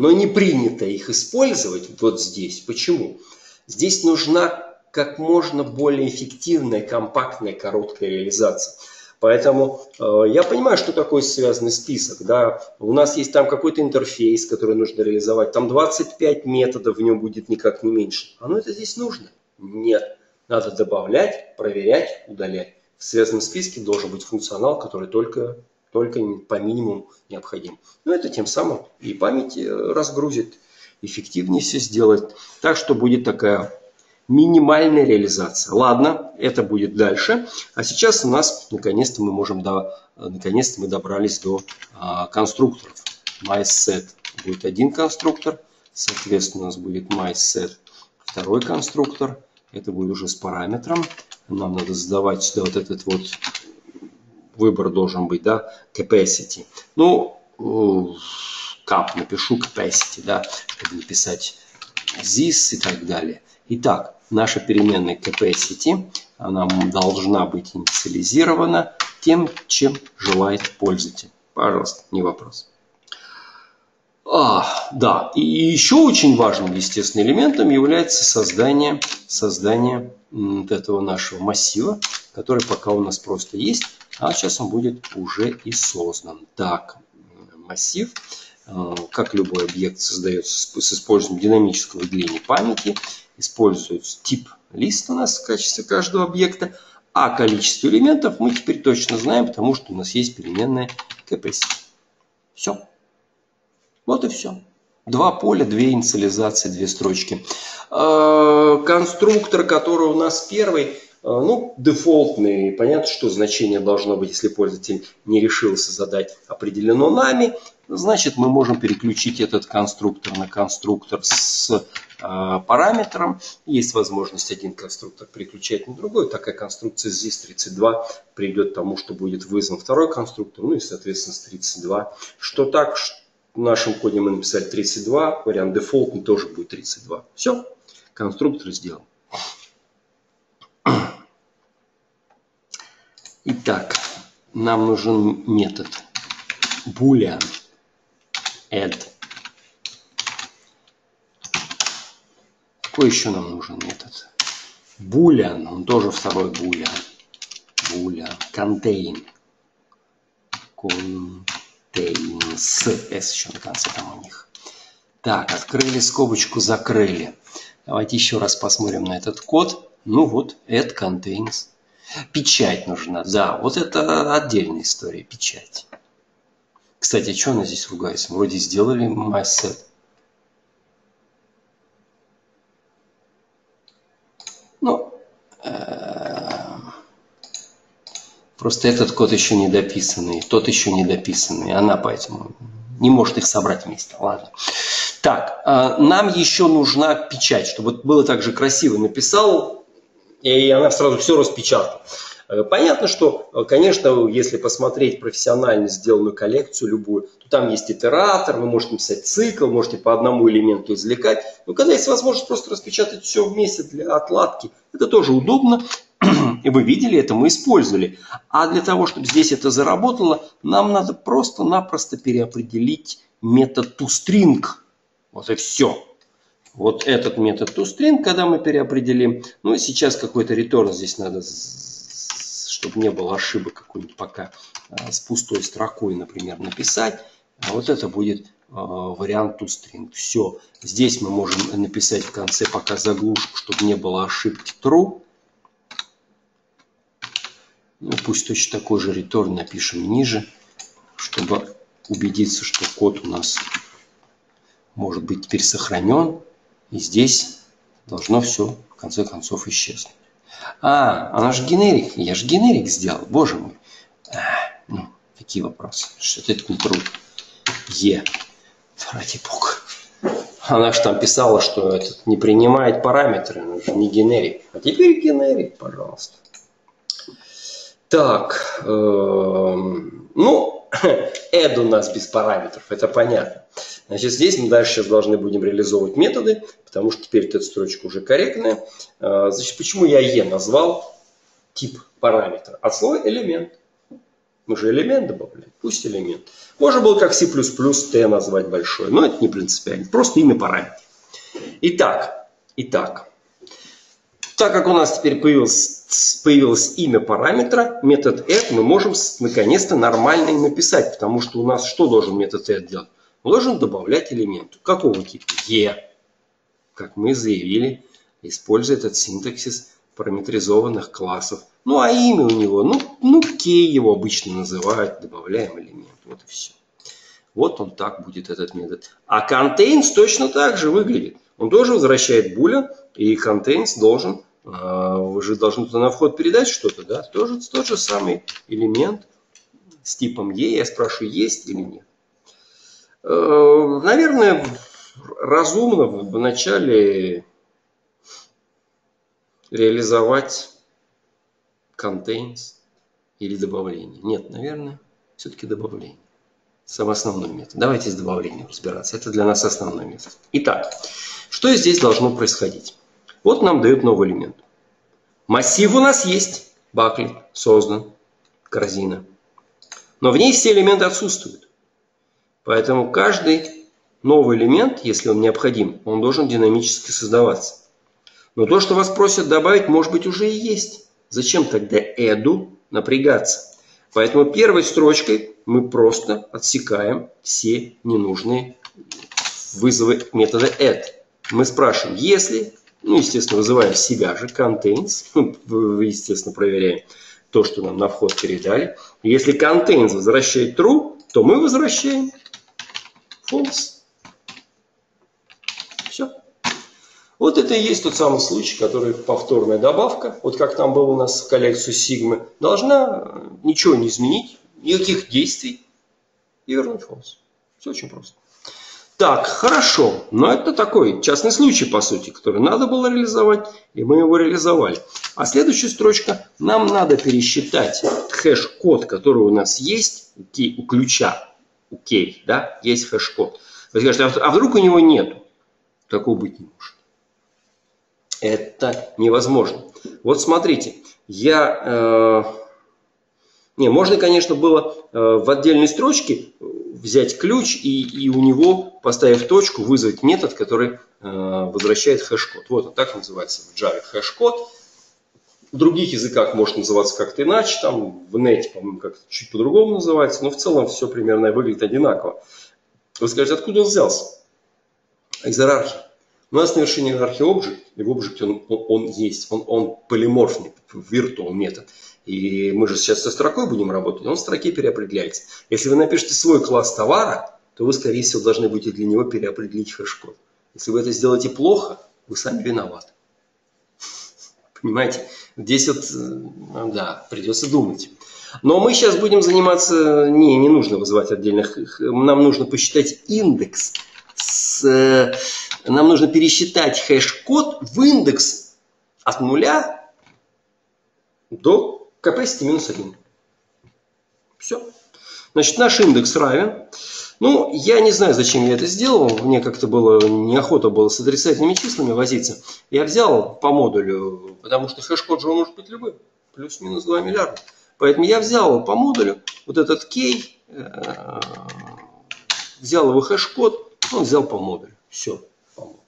Но не принято их использовать вот здесь. Почему? Здесь нужна как можно более эффективная, компактная, короткая реализация. Поэтому э, я понимаю, что такое связанный список. Да? У нас есть там какой-то интерфейс, который нужно реализовать. Там 25 методов в нем будет никак не меньше. Оно это здесь нужно? Нет. Надо добавлять, проверять, удалять. В связанном списке должен быть функционал, который только, только по минимуму необходим. Но это тем самым и память э, разгрузит, эффективнее все сделает. Так что будет такая минимальная реализация. Ладно, это будет дальше. А сейчас у нас наконец-то мы можем до, наконец-то мы добрались до а, конструкторов. MySet будет один конструктор, соответственно у нас будет MySet второй конструктор. Это будет уже с параметром. Нам надо задавать сюда вот этот вот выбор должен быть, да, capacity. Ну, cap напишу capacity, да, чтобы написать this и так далее. Итак, наша переменная capacity, она должна быть инициализирована тем, чем желает пользователь. Пожалуйста, не вопрос. А, да, и еще очень важным, естественно, элементом является создание, создание вот этого нашего массива, который пока у нас просто есть, а сейчас он будет уже и создан. Так, массив, э, как любой объект, создается с использованием динамического выделения памяти, используется тип лист у нас в качестве каждого объекта, а количество элементов мы теперь точно знаем, потому что у нас есть переменная capacity. Все. Вот и все. Два поля, две инициализации, две строчки. Э, конструктор, который у нас первый, ну, дефолтный. Понятно, что значение должно быть, если пользователь не решился задать определено нами. Значит, мы можем переключить этот конструктор на конструктор с э, параметром. Есть возможность один конструктор переключать на другой. Такая конструкция здесь 32 придет к тому, что будет вызван второй конструктор. Ну и, соответственно, с 32. Что так, в нашем коде мы написали 32, вариант дефолтный тоже будет 32. Все, конструктор сделан. Итак, нам нужен метод boolean add. Какой еще нам нужен метод? Boolean, он тоже второй boolean. Boolean, contain. contain с S еще на конце там у них. Так, открыли скобочку, закрыли. Давайте еще раз посмотрим на этот код. Ну вот, add contains. Печать нужна. Да, вот это отдельная история, печать. Кстати, что она здесь ругается? Вроде сделали MySet. Ну, Просто этот код еще не дописанный, тот еще не дописанный. Она поэтому не может их собрать вместе. Ладно. Так, а, нам еще нужна печать, чтобы было так же красиво написал, и она сразу все распечатала. Э, понятно, что, э, конечно, если посмотреть профессионально сделанную коллекцию любую, то там есть итератор, вы можете написать цикл, можете по одному элементу извлекать. Но когда есть возможность просто распечатать все вместе для отладки, это тоже удобно. И вы видели это, мы использовали. А для того, чтобы здесь это заработало, нам надо просто-напросто переопределить метод toString. Вот и все. Вот этот метод toString, когда мы переопределим. Ну и сейчас какой-то return здесь надо, чтобы не было ошибок какой-нибудь пока а, с пустой строкой, например, написать. А вот это будет а, вариант toString. Все. Здесь мы можем написать в конце пока заглушку, чтобы не было ошибки true. Ну, пусть точно такой же return напишем ниже, чтобы убедиться, что код у нас может быть теперь сохранен. И здесь должно все в конце концов исчезнуть. А, она же генерик. Я же генерик сделал, боже мой. А, ну, какие вопросы? Что это не труд? Е. Ради бога. Она же там писала, что этот не принимает параметры, но же не генерик. А теперь генерик, пожалуйста. Так, э, ну, add у нас без параметров, это понятно. Значит, здесь мы дальше сейчас должны будем реализовывать методы, потому что теперь эта строчка уже корректная. Э, значит, почему я e назвал тип параметра? От слова элемент. Мы же элемент добавляем, пусть элемент. Можно было как C++ t назвать большой, но это не принципиально, просто имя параметра. Итак, итак, так как у нас теперь появилось, появилось имя параметра, метод add мы можем наконец-то нормально и написать, потому что у нас что должен метод add делать? Должен добавлять элемент. Какого типа? e. Как мы заявили, используя этот синтаксис параметризованных классов. Ну а имя у него, ну, ну key его обычно называют, добавляем элемент. Вот и все. Вот он так будет этот метод. А contains точно так же выглядит. Он тоже возвращает буля, и contains должен а, вы же должны туда на вход передать что-то, да? Тоже тот же самый элемент с типом E. Я спрашиваю, есть или нет. Э, наверное, разумно в начале реализовать contains или добавление. Нет, наверное, все-таки добавление. Самый основной метод. Давайте с добавлением разбираться. Это для нас основной метод. Итак, что здесь должно происходить? Вот нам дают новый элемент. Массив у нас есть. Бакли создан. Корзина. Но в ней все элементы отсутствуют. Поэтому каждый новый элемент, если он необходим, он должен динамически создаваться. Но то, что вас просят добавить, может быть уже и есть. Зачем тогда эду напрягаться? Поэтому первой строчкой мы просто отсекаем все ненужные вызовы метода add. Мы спрашиваем, если ну, естественно, вызываем себя же, contains, естественно, проверяем то, что нам на вход передали. Если contains возвращает true, то мы возвращаем false. Все. Вот это и есть тот самый случай, который повторная добавка, вот как там был у нас в коллекцию Sigma, должна ничего не изменить, никаких действий и вернуть false. Все очень просто. Так, хорошо. Но это такой частный случай, по сути, который надо было реализовать, и мы его реализовали. А следующая строчка. Нам надо пересчитать хэш-код, который у нас есть у ключа, у key, да, есть хэш-код. Вы скажете, а, а вдруг у него нету? Такого быть не может. Это невозможно. Вот смотрите, я... Э, не, можно, конечно, было э, в отдельной строчке взять ключ и, и у него, поставив точку, вызвать метод, который э, возвращает хэш-код. Вот так называется в Java hashCode. В других языках может называться как-то иначе, там в NET, по-моему, как-то чуть по-другому называется, но в целом все примерно выглядит одинаково. Вы скажете, откуда он взялся? Из иерархии. У нас на вершине иерархии объект, и в объекте он, он, он есть, он, он полиморфный, virtual метод. И мы же сейчас со строкой будем работать, он в строке переопределяется. Если вы напишете свой класс товара, то вы, скорее всего, должны будете для него переопределить хэш-код. Если вы это сделаете плохо, вы сами виноваты. Понимаете? Здесь вот, э, да, придется думать. Но мы сейчас будем заниматься, не, не нужно вызывать отдельных, нам нужно посчитать индекс. С, э, нам нужно пересчитать хэш-код в индекс от нуля до capacity минус 1. Все. Значит, наш индекс равен. Ну, я не знаю, зачем я это сделал. Мне как-то было неохота было с отрицательными числами возиться. Я взял по модулю, потому что хэш-код же он может быть любым. Плюс-минус 2 миллиарда. Поэтому я взял по модулю, вот этот key, э, взял его хэш-код, он взял по модулю. Все, по модулю.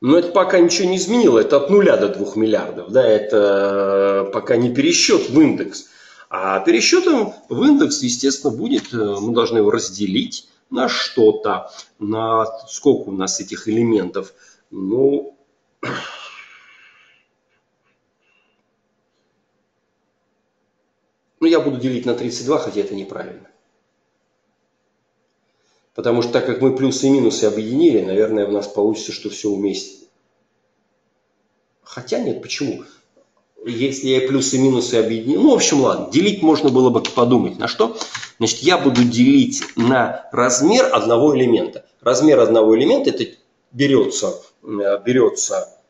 Но это пока ничего не изменило, это от нуля до 2 миллиардов, да, это пока не пересчет в индекс. А пересчетом в индекс, естественно, будет, э, мы должны его разделить на что-то, на сколько у нас этих элементов. Ну, ну, я буду делить на 32, хотя это неправильно. Потому что так как мы плюсы и минусы объединили, наверное, у нас получится, что все вместе. Хотя нет, почему? Если я плюсы и минусы объединил, ну, в общем, ладно, делить можно было бы подумать. На что? Значит, я буду делить на размер одного элемента. Размер одного элемента, это берется, э, берется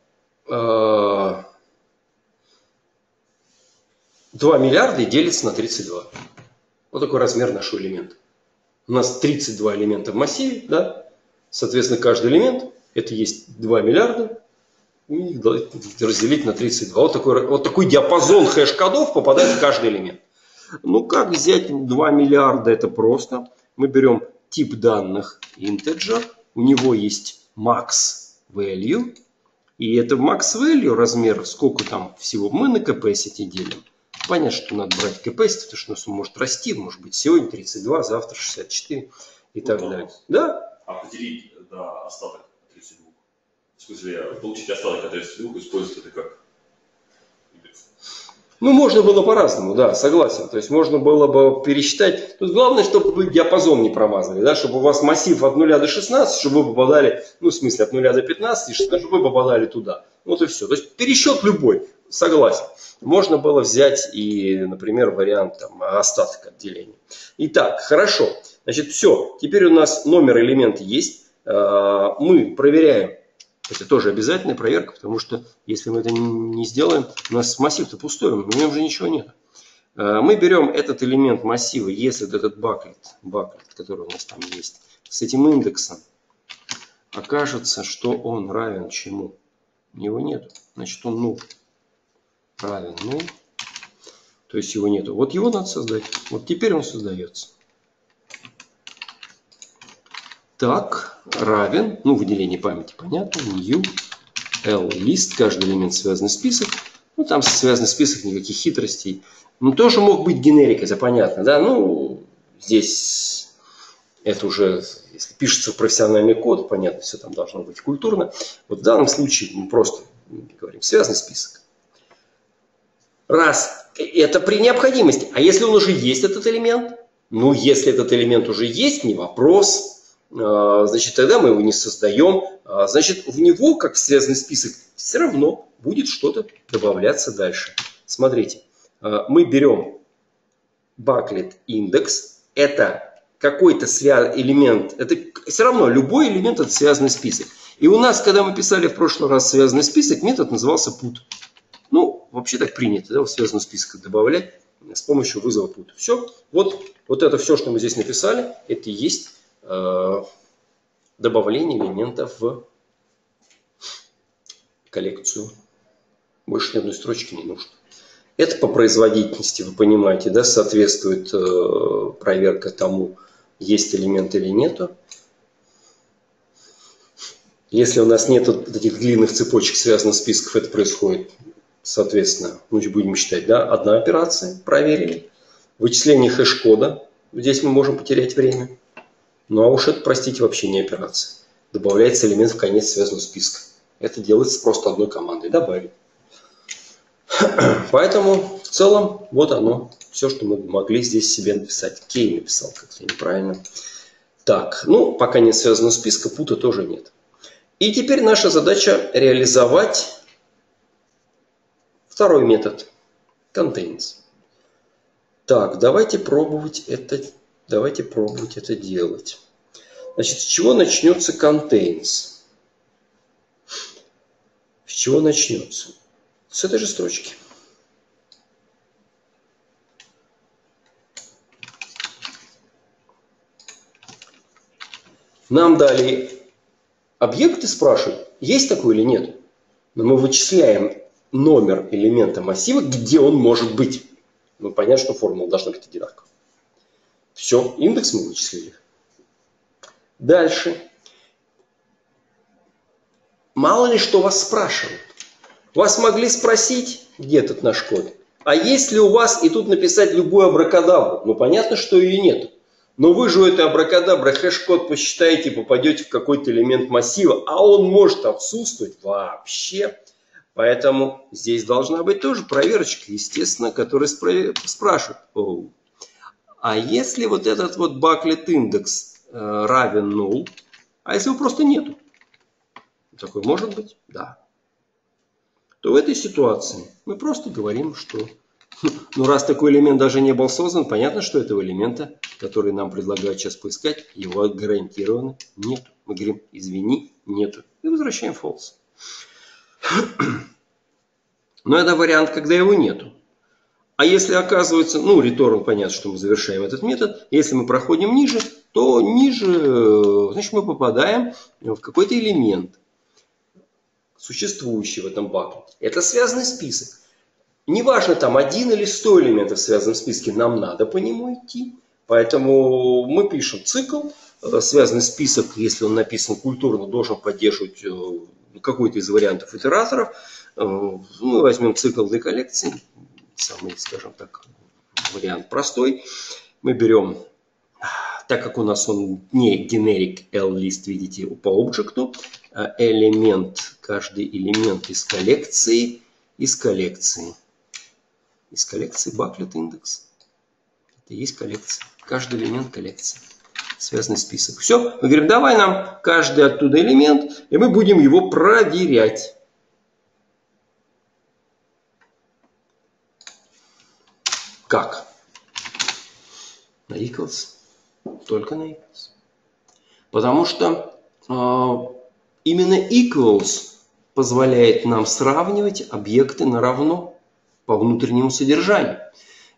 э, 2 миллиарда и делится на 32. Вот такой размер нашего элемента. У нас 32 элемента в массиве, да? Соответственно, каждый элемент, это есть 2 миллиарда, и разделить на 32. Вот такой, вот такой диапазон хэш-кодов попадает в каждый элемент. Ну, как взять 2 миллиарда? Это просто. Мы берем тип данных integer, у него есть max value, и это max value размер, сколько там всего, мы на capacity делим. Понятно, что надо брать capacity, потому что у нас он может расти, может быть сегодня 32, завтра 64 и так ну, далее. Да? А поделить да, остаток 32? В смысле, получить остаток от 32 использовать это как ну, можно было по-разному, да, согласен. То есть можно было бы пересчитать. Тут главное, чтобы вы диапазон не промазали, да, чтобы у вас массив от 0 до 16, чтобы вы попадали, ну, в смысле, от 0 до 15, чтобы вы попадали туда. Вот и все. То есть пересчет любой, согласен. Можно было взять и, например, вариант там, остаток отделения. Итак, хорошо. Значит, все. Теперь у нас номер элемента есть. А, мы проверяем это тоже обязательная проверка, потому что если мы это не сделаем, у нас массив-то пустой, в нем же ничего нет. Э, мы берем этот элемент массива, если этот баклет, баклет, который у нас там есть, с этим индексом, окажется, что он равен чему? Его нет. Значит, он ну равен ну, то есть его нету. Вот его надо создать. Вот теперь он создается так равен, ну, выделение памяти, понятно, new l list, каждый элемент связанный список. Ну, там связанный список, никаких хитростей. Ну, тоже мог быть генерик, это понятно, да, ну, здесь это уже, если пишется в профессиональный код, понятно, все там должно быть культурно. Вот в данном случае мы просто говорим связанный список. Раз, это при необходимости. А если он уже есть, этот элемент? Ну, если этот элемент уже есть, не вопрос. А, значит, тогда мы его не создаем. А, значит, в него, как в связанный список, все равно будет что-то добавляться дальше. Смотрите, а, мы берем баклет индекс, это какой-то элемент, это все равно любой элемент это связанный список. И у нас, когда мы писали в прошлый раз связанный список, метод назывался put. Вообще так принято, да, в связанный список добавлять с помощью вызова put. Все, вот, вот это все, что мы здесь написали, это и есть Э, добавление элементов в коллекцию. Больше ни одной строчки не нужно. Это по производительности, вы понимаете, да, соответствует э, проверка тому, есть элемент или нету. Если у нас нет вот этих длинных цепочек связанных списков, это происходит, соответственно, мы будем считать, да, одна операция, проверили. Вычисление хэш-кода, здесь мы можем потерять время. Ну а уж это, простите, вообще не операция. Добавляется элемент в конец связанного списка. Это делается просто одной командой. Добавить. Поэтому в целом вот оно. Все, что мы могли здесь себе написать. Кей написал как-то неправильно. Так, ну пока нет связанного списка, пута тоже нет. И теперь наша задача реализовать второй метод. Contains. Так, давайте пробовать это Давайте пробовать это делать. Значит, с чего начнется contains? С чего начнется? С этой же строчки. Нам дали объекты спрашивают, есть такой или нет. Но мы вычисляем номер элемента массива, где он может быть. Ну, понятно, что формула должна быть одинаковая. Все, индекс мы вычислили. Дальше. Мало ли что вас спрашивают. Вас могли спросить, где тут наш код, а есть ли у вас, и тут написать любую абракадабру. Ну, понятно, что ее нет. Но вы же это абракадабра хэш-код посчитаете, попадете в какой-то элемент массива, а он может отсутствовать вообще. Поэтому здесь должна быть тоже проверочка, естественно, которая спрашивает, О, а если вот этот вот баклет индекс э, равен 0, а если его просто нету? Такой может быть? Да. То в этой ситуации мы просто говорим, что ну раз такой элемент даже не был создан, понятно, что этого элемента, который нам предлагают сейчас поискать, его гарантированно нет. Мы говорим, извини, нету. И возвращаем false. Но это вариант, когда его нету. А если оказывается, ну, return, понятно, что мы завершаем этот метод. Если мы проходим ниже, то ниже, значит, мы попадаем в какой-то элемент, существующий в этом баке. Это связанный список. Неважно, там один или сто элементов в связанном списке, нам надо по нему идти. Поэтому мы пишем цикл, э, связанный список, если он написан культурно, должен поддерживать э, какой-то из вариантов итераторов. Э, мы возьмем цикл для коллекции, самый, скажем так, вариант простой. Мы берем, так как у нас он не generic L-list, видите, по объекту, а элемент, каждый элемент из коллекции, из коллекции. Из коллекции Bucklet Index. Это есть коллекция. Каждый элемент коллекции. Связанный список. Все. Мы говорим, давай нам каждый оттуда элемент, и мы будем его проверять. Как? На equals. Только на equals. Потому что э, именно equals позволяет нам сравнивать объекты на равно по внутреннему содержанию.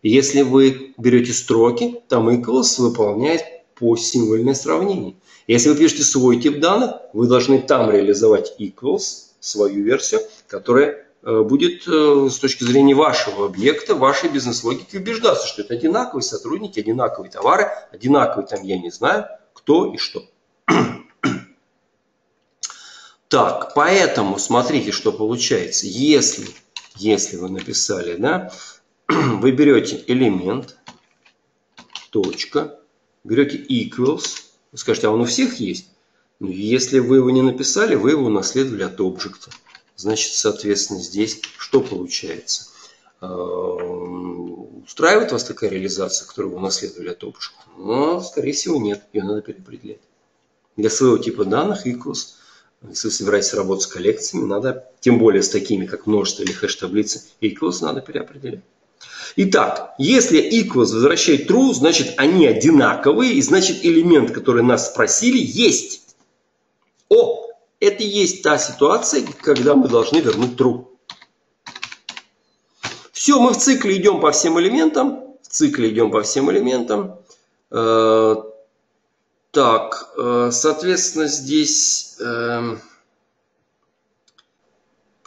Если вы берете строки, там equals выполняет по символьное сравнение. Если вы пишете свой тип данных, вы должны там реализовать equals, свою версию, которая Э, будет э, с точки зрения вашего объекта, вашей бизнес-логики убеждаться, что это одинаковые сотрудники, одинаковые товары, одинаковые там, я не знаю, кто и что. Так, поэтому смотрите, что получается. Если, если вы написали, да, вы берете элемент, точка, берете equals, вы скажете, а он у всех есть? Ну, если вы его не написали, вы его унаследовали от объекта. Значит, соответственно, здесь что получается? Э, устраивает вас такая реализация, которую вы унаследовали от обшика? Но, скорее всего, нет. Ее надо переопределять. Для своего типа данных equals, если вы собираетесь работать с коллекциями, надо, тем более с такими, как множество или хэш-таблицы, equals надо переопределять. Итак, если equals возвращает true, значит они одинаковые, и значит элемент, который нас спросили, есть. О, это и есть та ситуация, когда мы должны вернуть true. Все, мы в цикле идем по всем элементам. В цикле идем по всем элементам. Э, так, э, соответственно, здесь... Э,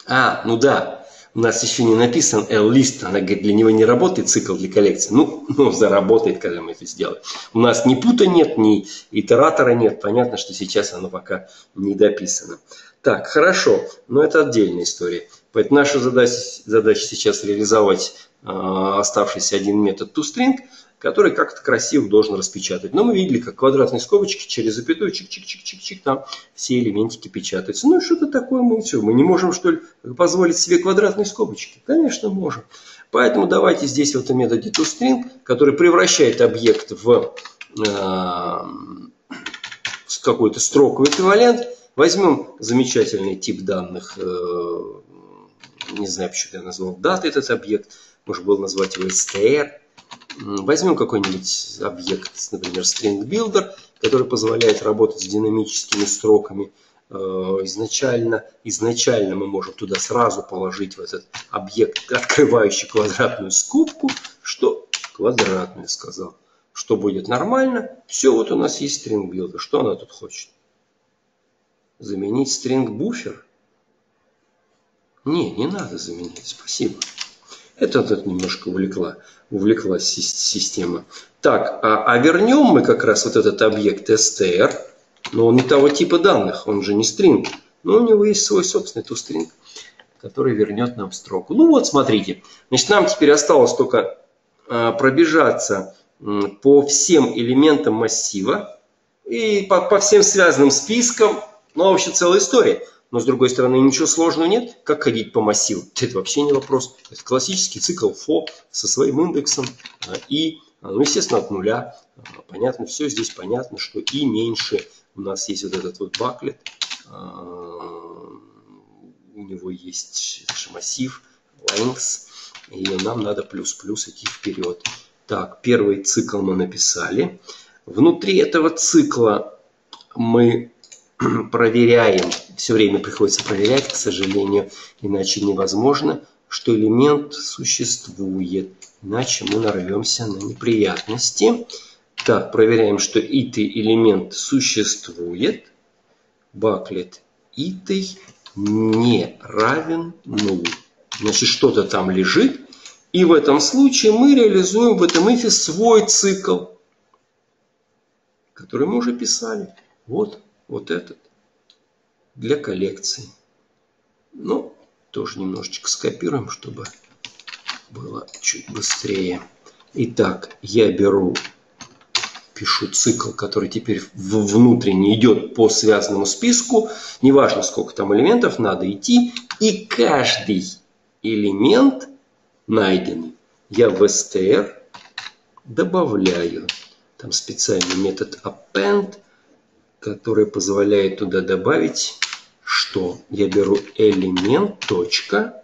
а, ну да, у нас еще не написан L-лист, она говорит, для него не работает цикл для коллекции. Ну, ну, заработает, когда мы это сделаем. У нас ни пута нет, ни итератора нет. Понятно, что сейчас оно пока не дописано. Так, хорошо, но это отдельная история. Поэтому наша задача, задача сейчас реализовать э, оставшийся один метод toString – который как-то красиво должен распечатать. Но мы видели, как квадратные скобочки через запятую, чик-чик-чик-чик-чик, там все элементики печатаются. Ну, что-то такое мы все. Мы не можем, что ли, позволить себе квадратные скобочки? Конечно, можем. Поэтому давайте здесь вот в методе toString, который превращает объект в э, какой-то строковый эквивалент, возьмем замечательный тип данных, э, не знаю, почему я назвал даты этот объект, можно было назвать его str, Возьмем какой-нибудь объект, например, string builder, который позволяет работать с динамическими строками. Э, изначально, изначально мы можем туда сразу положить в этот объект, открывающий квадратную скобку, что квадратную сказал, что будет нормально. Все, вот у нас есть string builder. Что она тут хочет? Заменить string буфер? Не, не надо заменять, спасибо. Это тут немножко увлекла, увлеклась система. Так, а, а вернем мы как раз вот этот объект str, но он не того типа данных, он же не string. Но у него есть свой собственный toString, который вернет нам строку. Ну вот, смотрите. Значит, нам теперь осталось только а, пробежаться по всем элементам массива и по, по всем связанным спискам. Ну, а вообще целая история. Но, с другой стороны, ничего сложного нет. Как ходить по массиву? Это вообще не вопрос. Это классический цикл фо со своим индексом. А, и, а, ну, естественно, от нуля. Понятно, все здесь понятно, что и меньше. У нас есть вот этот вот баклет. У него есть массив lengths. И нам надо плюс-плюс идти вперед. Так, первый цикл мы написали. Внутри этого цикла мы проверяем, все время приходится проверять, к сожалению, иначе невозможно, что элемент существует, иначе мы нарвемся на неприятности. Так, проверяем, что итый элемент существует. Баклет итый не равен нулю. Значит, что-то там лежит, и в этом случае мы реализуем в этом ифе свой цикл, который мы уже писали. Вот, вот этот. Для коллекции. Ну, тоже немножечко скопируем, чтобы было чуть быстрее. Итак, я беру, пишу цикл, который теперь внутренне идет по связанному списку. Неважно, сколько там элементов, надо идти. И каждый элемент – найденный. Я в str добавляю. Там специальный метод append, который позволяет туда добавить, что я беру элемент, точка,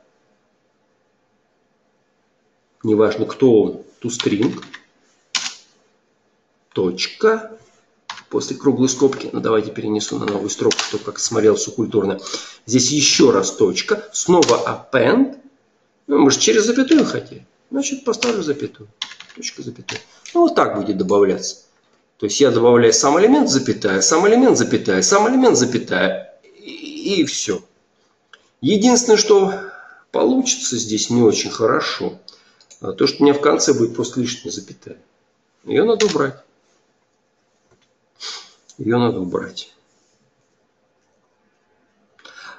неважно кто он, toString, точка, после круглой скобки, ну давайте перенесу на новую строку, чтобы как смотрел все культурно. Здесь еще раз точка, снова append, ну, мы же через запятую хотели. Значит, поставлю запятую. Точка запятая. Ну, вот так будет добавляться. То есть я добавляю сам элемент, запятая, сам элемент, запятая, сам элемент, запятая. И, все. Единственное, что получится здесь не очень хорошо, а то, что у меня в конце будет просто лишняя запятая. Ее надо убрать. Ее надо убрать.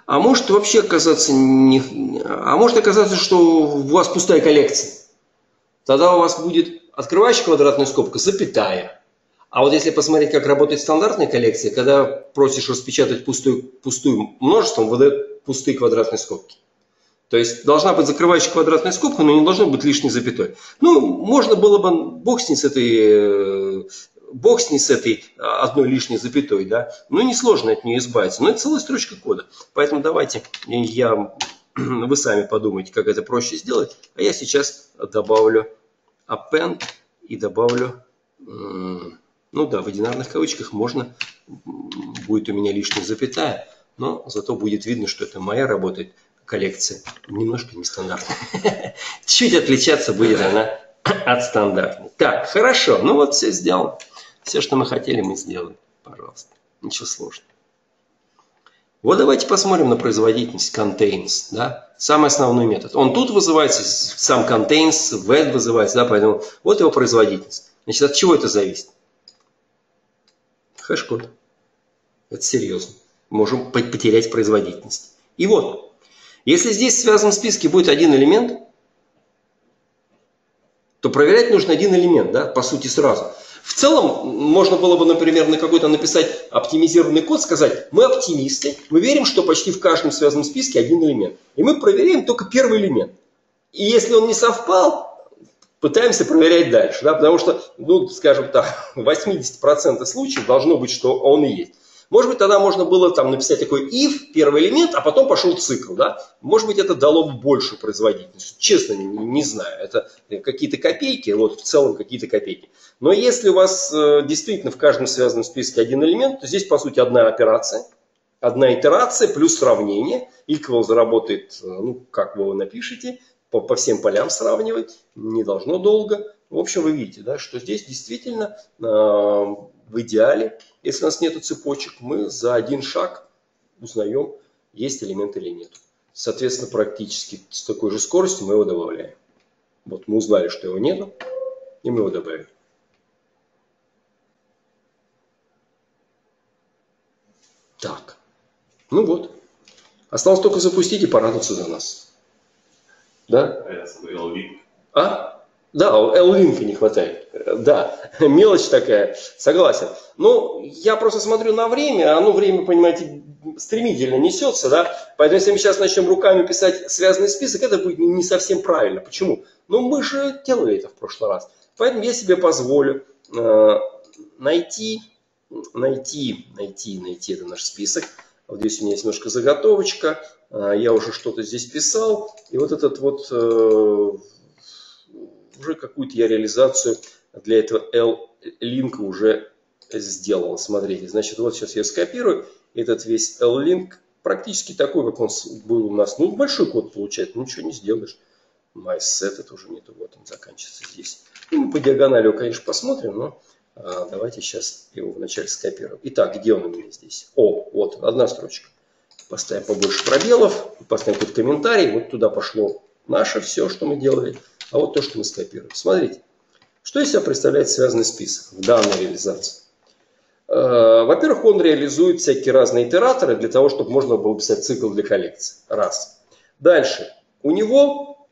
А может вообще оказаться не... А может оказаться, что у вас пустая коллекция. Тогда у вас будет открывающая квадратная скобка, запятая. А вот если посмотреть, как работает стандартная коллекция, когда просишь распечатать пустую, пустую множеством, выдает пустые квадратные скобки. То есть должна быть закрывающая квадратная скобка, но не должно быть лишней запятой. Ну, можно было бы, бог с ней с этой э, бог с ней с этой а, одной лишней запятой, да, ну несложно от нее избавиться, но это целая строчка кода. Поэтому давайте я, вы сами подумайте, как это проще сделать, а я сейчас добавлю append и добавлю, ну да, в одинарных кавычках можно, будет у меня лишняя запятая, но зато будет видно, что это моя работает коллекция, немножко нестандартная. Чуть отличаться будет она от стандартной. Так, хорошо, ну вот все сделано. Все, что мы хотели, мы сделали. Пожалуйста. Ничего сложного. Вот давайте посмотрим на производительность contains, да, самый основной метод. Он тут вызывается, сам contains, в вызывается, да, поэтому вот его производительность. Значит, от чего это зависит? Хэш-код. Это серьезно. Можем потерять производительность. И вот, если здесь в связанном списке будет один элемент, то проверять нужно один элемент, да, по сути сразу. В целом, можно было бы, например, на какой-то написать оптимизированный код, сказать, мы оптимисты, мы верим, что почти в каждом связанном списке один элемент. И мы проверяем только первый элемент. И если он не совпал, пытаемся проверять дальше. Да, потому что, ну, скажем так, в 80% случаев должно быть, что он и есть. Может быть, тогда можно было там написать такой if, первый элемент, а потом пошел цикл. Да? Может быть, это дало бы большую производительность. Честно, не, не знаю. Это какие-то копейки, вот в целом какие-то копейки. Но если у вас э, действительно в каждом связанном списке один элемент, то здесь, по сути, одна операция, одна итерация плюс сравнение. Equal заработает, э, ну, как вы его напишете, по, по всем полям сравнивать, не должно долго. В общем, вы видите, да, что здесь действительно э, в идеале, если у нас нет цепочек, мы за один шаг узнаем, есть элемент или нет. Соответственно, практически с такой же скоростью мы его добавляем. Вот мы узнали, что его нету, и мы его добавим. Так, ну вот. Осталось только запустить и порадоваться за нас. Да? А? Да, L-линка не хватает. Да, мелочь такая, согласен. Ну, я просто смотрю на время, оно время, понимаете, стремительно несется, да. Поэтому если мы сейчас начнем руками писать связанный список, это будет не совсем правильно. Почему? Ну, мы же делали это в прошлый раз. Поэтому я себе позволю э, найти, найти, найти, найти это наш список. Вот здесь у меня есть немножко заготовочка. Э, я уже что-то здесь писал. И вот этот вот э, уже какую-то я реализацию для этого L-линка уже сделал. Смотрите, значит, вот сейчас я скопирую этот весь L-линк, практически такой, как он был у нас. Ну, большой код получается, ну, ничего не сделаешь. MySet это уже нету, вот он заканчивается здесь. Ну, мы по диагонали его, конечно, посмотрим, но а, давайте сейчас его вначале скопируем. Итак, где он у меня здесь? О, вот, одна строчка. Поставим побольше пробелов, поставим тут комментарий, вот туда пошло наше все, что мы делали а вот то, что мы скопируем. Смотрите, что из себя представляет связанный список в данной реализации. Э, во-первых, он реализует всякие разные итераторы для того, чтобы можно было писать цикл для коллекции. Раз. Дальше. У него,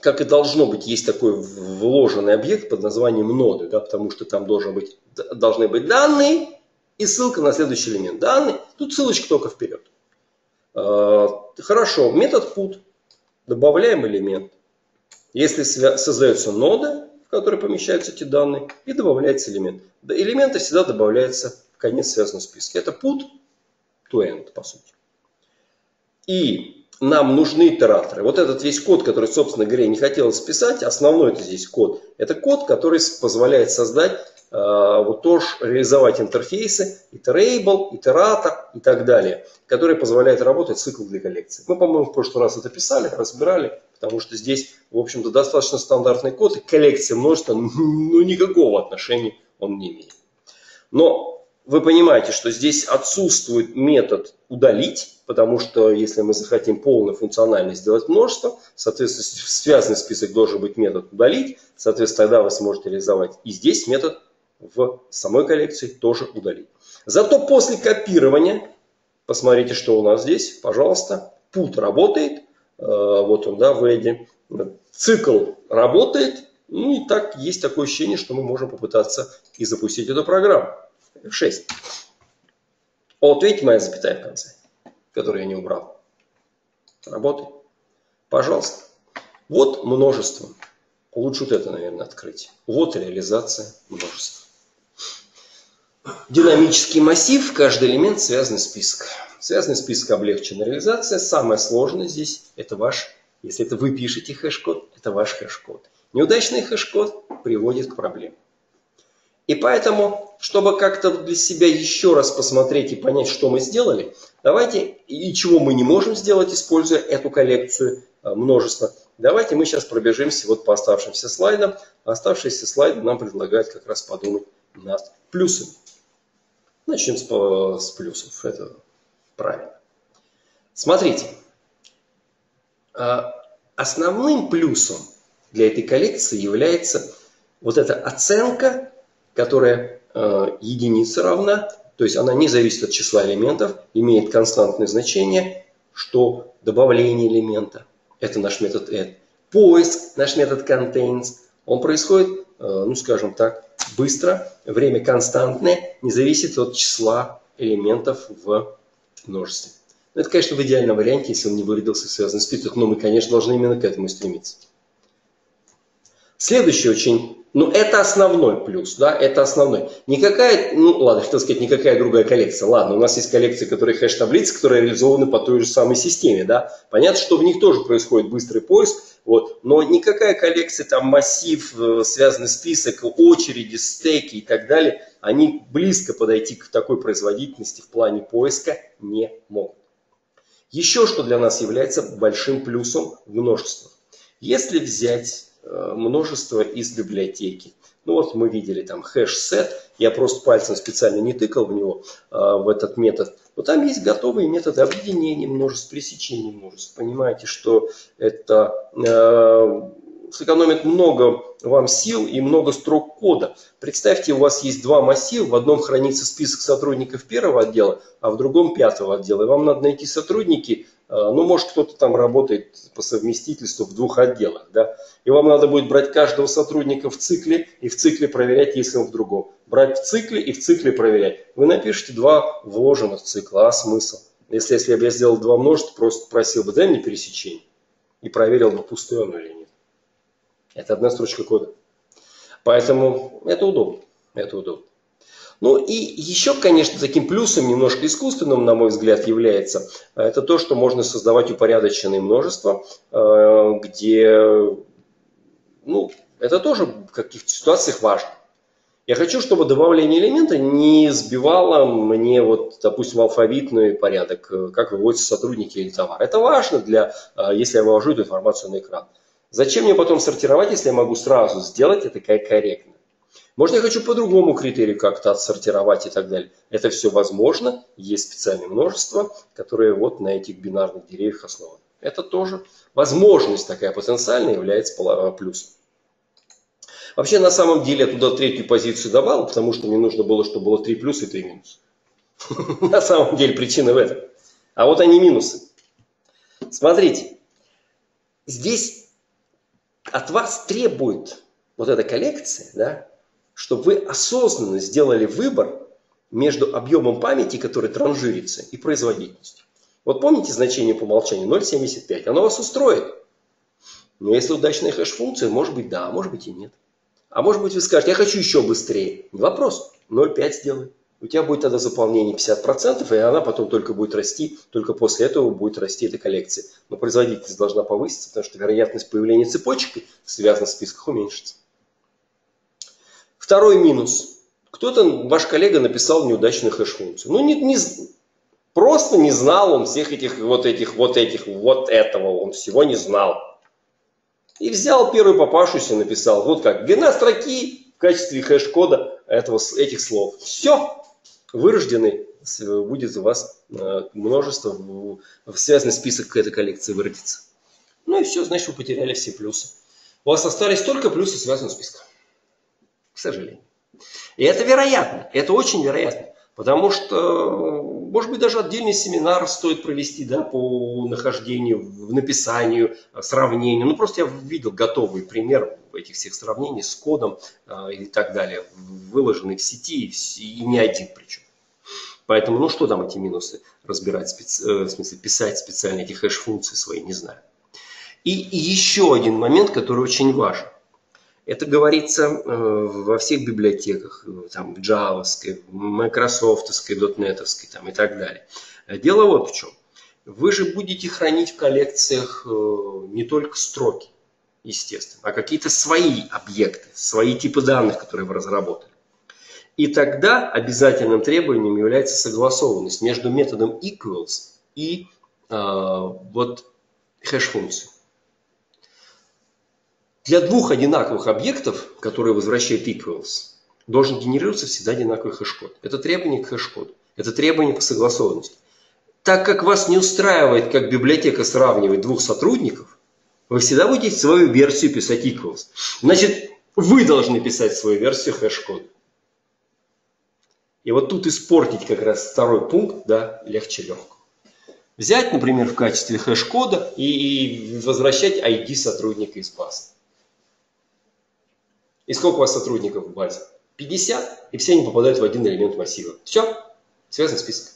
как и должно быть, есть такой вложенный объект под названием ноды, да, потому что там должен быть, должны быть данные и ссылка на следующий элемент. Данные, тут ссылочка только вперед. Э, хорошо, метод put. Добавляем элемент. Если создается нода, в которой помещаются эти данные, и добавляется элемент. Элементы всегда добавляются в конец связанного списка. Это put to end, по сути. И нам нужны итераторы. Вот этот весь код, который, собственно говоря, не хотелось писать, основной это здесь код. Это код, который позволяет создать, вот тоже реализовать интерфейсы, iterable, итератор и так далее, которые позволяют работать цикл для коллекции. Мы, по-моему, в прошлый раз это писали, разбирали потому что здесь, в общем-то, достаточно стандартный код, и коллекция множества, ну, никакого отношения он не имеет. Но вы понимаете, что здесь отсутствует метод удалить, потому что если мы захотим полную функциональность сделать множество, соответственно, связанный список должен быть метод удалить, соответственно, тогда вы сможете реализовать и здесь метод в самой коллекции тоже удалить. Зато после копирования, посмотрите, что у нас здесь, пожалуйста, put работает, Э, вот он, да, в Эдди. Цикл работает, ну и так есть такое ощущение, что мы можем попытаться и запустить эту программу. F6. Вот видите моя запятая в конце, которую я не убрал. Работает. Пожалуйста. Вот множество. Лучше вот это, наверное, открыть. Вот реализация множества. Динамический массив, каждый элемент связанный список. Связанный список облегчена реализация. Самое сложное здесь – это ваш, если это вы пишете хэш-код, это ваш хэш-код. Неудачный хэш-код приводит к проблемам. И поэтому, чтобы как-то для себя еще раз посмотреть и понять, что мы сделали, давайте, и чего мы не можем сделать, используя эту коллекцию э, множества, давайте мы сейчас пробежимся вот по оставшимся слайдам. Оставшиеся слайды нам предлагают как раз подумать над плюсами. Начнем с, с плюсов. Это правильно. Смотрите, а, основным плюсом для этой коллекции является вот эта оценка, которая а, единице равна, то есть она не зависит от числа элементов, имеет константное значение, что добавление элемента, это наш метод add, поиск, наш метод contains, он происходит, ну скажем так, быстро, время константное, не зависит от числа элементов в множестве. Но это, конечно, в идеальном варианте, если он не выродился в связанный список, но мы, конечно, должны именно к этому стремиться. Следующий очень, ну это основной плюс, да, это основной. Никакая, ну ладно, хотел сказать, никакая другая коллекция. Ладно, у нас есть коллекции, которые хэш-таблицы, которые реализованы по той же самой системе, да. Понятно, что в них тоже происходит быстрый поиск, вот, но никакая коллекция, там массив, э, связанный список, очереди, стеки и так далее, они близко подойти к такой производительности в плане поиска не могут. Еще что для нас является большим плюсом в множествах. Если взять э, множество из библиотеки. Ну вот мы видели там HashSet, я просто пальцем специально не тыкал в него, в этот метод. Но там есть готовые методы объединения множеств, пресечения множеств. Понимаете, что это сэкономит много вам сил и много строк кода. Представьте, у вас есть два массива, в одном хранится список сотрудников первого отдела, а в другом пятого отдела. И вам надо найти сотрудники, э, ну, может, кто-то там работает по совместительству в двух отделах, да, и вам надо будет брать каждого сотрудника в цикле и в цикле проверять, если он в другом. Брать в цикле и в цикле проверять. Вы напишите два вложенных цикла, а смысл? Если, если бы я сделал два множества, просто просил бы, дай мне пересечение, и проверил бы, пустое оно или нет. Это одна строчка кода. Поэтому это удобно. Это удобно. Ну и еще, конечно, таким плюсом, немножко искусственным, на мой взгляд, является, это то, что можно создавать упорядоченные множества, э, где, ну, это тоже в каких-то ситуациях важно. Я хочу, чтобы добавление элемента не сбивало мне, вот, допустим, алфавитный порядок, э, как выводятся сотрудники или товар. Это важно, для, э, если я вывожу эту информацию на экран. Зачем мне потом сортировать, если я могу сразу сделать это корректно? Можно я хочу по другому критерию как-то отсортировать и так далее. Это все возможно. Есть специальные множества, которые вот на этих бинарных деревьях основаны. Это тоже возможность такая потенциальная является плюсом. Вообще, на самом деле, я туда третью позицию добавил, потому что мне нужно было, чтобы было 3 плюс и 3 минус. На самом деле, причина в этом. А вот они минусы. Смотрите, здесь от вас требует вот эта коллекция, да, чтобы вы осознанно сделали выбор между объемом памяти, который транжирится, и производительностью. Вот помните значение по умолчанию 0,75? Оно вас устроит. Но если удачная хэш-функция, может быть да, может быть и нет. А может быть вы скажете, я хочу еще быстрее. Вопрос, 0,5 сделай у тебя будет тогда заполнение 50%, и она потом только будет расти, только после этого будет расти эта коллекция. Но производительность должна повыситься, потому что вероятность появления цепочек, связанных в списках, уменьшится. Второй минус. Кто-то, ваш коллега, написал неудачную хэш-функцию. Ну, не, не, просто не знал он всех этих, вот этих, вот этих, вот этого, он всего не знал. И взял первую попавшуюся и написал, вот как, длина строки в качестве хэш-кода этого, этих слов. Все, вырожденный будет у вас э, множество, связанный список к этой коллекции выродится. Ну и все, значит, вы потеряли все плюсы. У вас остались только плюсы связанного списка. К сожалению. И это вероятно, это очень вероятно. Потому что, может быть, даже отдельный семинар стоит провести да, по нахождению, в написанию, сравнению. Ну, просто я видел готовый пример этих всех сравнений с кодом э, и так далее, выложенный в сети, и не один причем. Поэтому, ну что там эти минусы разбирать, специ... Э, в смысле писать специально эти хэш-функции свои, не знаю. И еще один момент, который очень важен. Это говорится э, во всех библиотеках, э, там, джавовской, майкрософтовской, дотнетовской там, и так далее. Дело вот в чем. Вы же будете хранить в коллекциях не только строки, естественно, а какие-то свои объекты, свои типы данных, которые вы разработали. И тогда обязательным требованием является согласованность между методом equals и э, вот хэш-функцией. Для двух одинаковых объектов, которые возвращают equals, должен генерироваться всегда одинаковый хэш-код. Это требование к хэш-коду. Это требование по согласованности. Так как вас не устраивает, как библиотека сравнивает двух сотрудников, вы всегда будете свою версию писать equals. Значит, вы должны писать свою версию хэш-кода. И вот тут испортить как раз второй пункт, да, легче легко. Взять, например, в качестве хэш-кода и возвращать ID сотрудника из базы. И сколько у вас сотрудников в базе? 50, и все они попадают в один элемент массива. Все, связан список.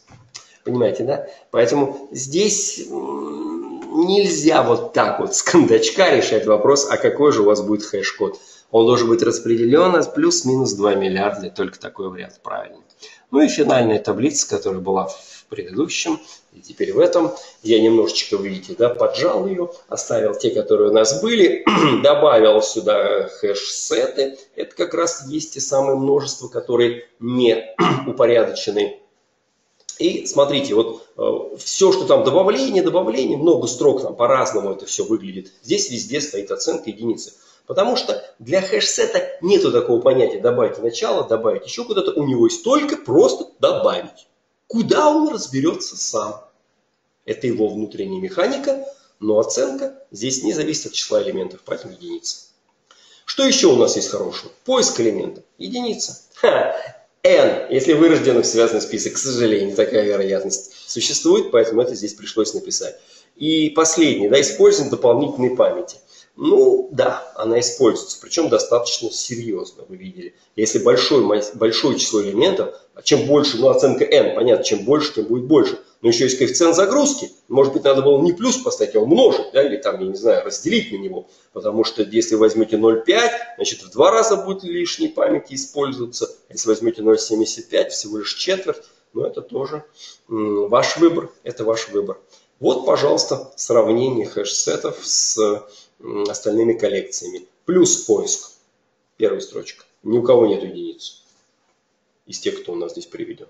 Понимаете, да? Поэтому здесь нельзя вот так вот с кондачка решать вопрос, а какой же у вас будет хэш-код. Он должен быть распределен от плюс-минус 2 миллиарда, только такой вариант правильный. Ну и финальная таблица, которая была в предыдущем, и теперь в этом. Я немножечко, видите, да, поджал ее, оставил те, которые у нас были, добавил сюда HashSet ы. Это как раз есть те самые множества, которые не упорядочены. И смотрите, вот э, все, что там добавление, добавление, много строк там по-разному это все выглядит. Здесь везде стоит оценка единицы. Потому что для HashSet а нету такого понятия добавить начало, добавить еще куда-то. У него есть только просто добавить. Куда он разберется сам. Это его внутренняя механика, но оценка здесь не зависит от числа элементов, поэтому единица. Что еще у нас есть хорошего? Поиск элементов. Единица. Ха. N, если вырожденных связанный список, к сожалению, такая вероятность существует, поэтому это здесь пришлось написать. И последнее, да, использование дополнительной памяти. Ну, да, она используется, причем достаточно серьезно, вы видели. Если большое, большое число элементов, а чем больше, ну, оценка n, понятно, чем больше, тем будет больше. Но еще есть коэффициент загрузки. Может быть, надо было не плюс поставить, а умножить, да, или там, я не знаю, разделить на него. Потому что если возьмете 0,5, значит, в два раза будет лишней памяти использоваться. Если возьмете 0,75, всего лишь четверть, ну, это тоже ваш выбор, это ваш выбор. Вот, пожалуйста, сравнение хэш-сетов с остальными коллекциями. Плюс поиск. Первая строчка. Ни у кого нет единиц из тех, кто у нас здесь приведен.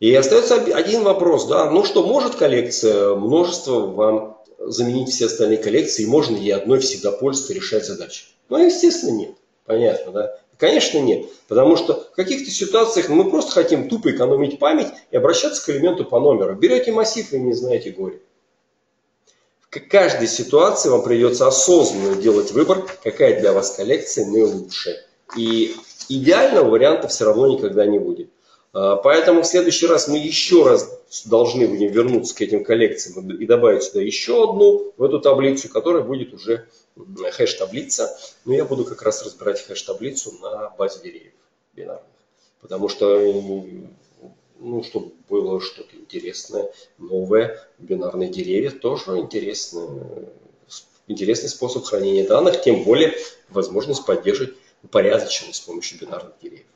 И остается один вопрос, да, ну что, может коллекция множество вам заменить все остальные коллекции, и можно ей одной всегда пользоваться, решать задачи? Ну, естественно, нет. Понятно, да? Конечно, нет. Потому что в каких-то ситуациях мы просто хотим тупо экономить память и обращаться к элементу по номеру. Берете массив и не знаете горе. В каждой ситуации вам придется осознанно делать выбор, какая для вас коллекция наилучшая. И идеального варианта все равно никогда не будет. А, поэтому в следующий раз мы еще раз должны будем вернуться к этим коллекциям и добавить сюда еще одну в эту таблицу, которая будет уже хэш-таблица. Но я буду как раз разбирать хэш-таблицу на базе деревьев бинарных. Потому что, ну, чтобы было что-то интересное, новое, бинарные деревья тоже интересно, интересный способ хранения данных, тем более возможность поддерживать упорядоченность с помощью бинарных деревьев.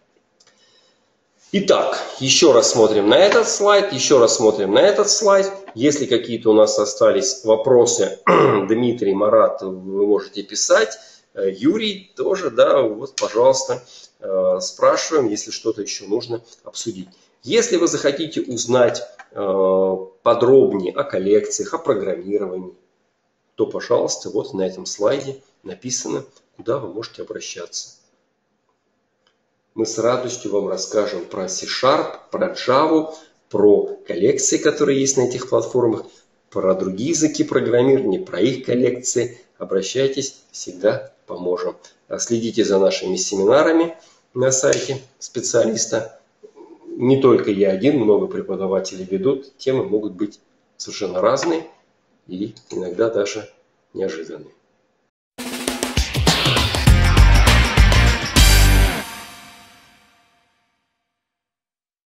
Итак, еще раз смотрим на этот слайд, еще раз смотрим на этот слайд. Если какие-то у нас остались вопросы, Дмитрий, Марат, вы можете писать. Э, Юрий тоже, да, вот, пожалуйста, э, спрашиваем, если что-то еще нужно обсудить. Если вы захотите узнать э, подробнее о коллекциях, о программировании, то, пожалуйста, вот на этом слайде написано, куда вы можете обращаться мы с радостью вам расскажем про C-Sharp, про Java, про коллекции, которые есть на этих платформах, про другие языки программирования, про их коллекции. Обращайтесь, всегда поможем. Следите за нашими семинарами на сайте специалиста. Не только я один, много преподавателей ведут. Темы могут быть совершенно разные и иногда даже неожиданные.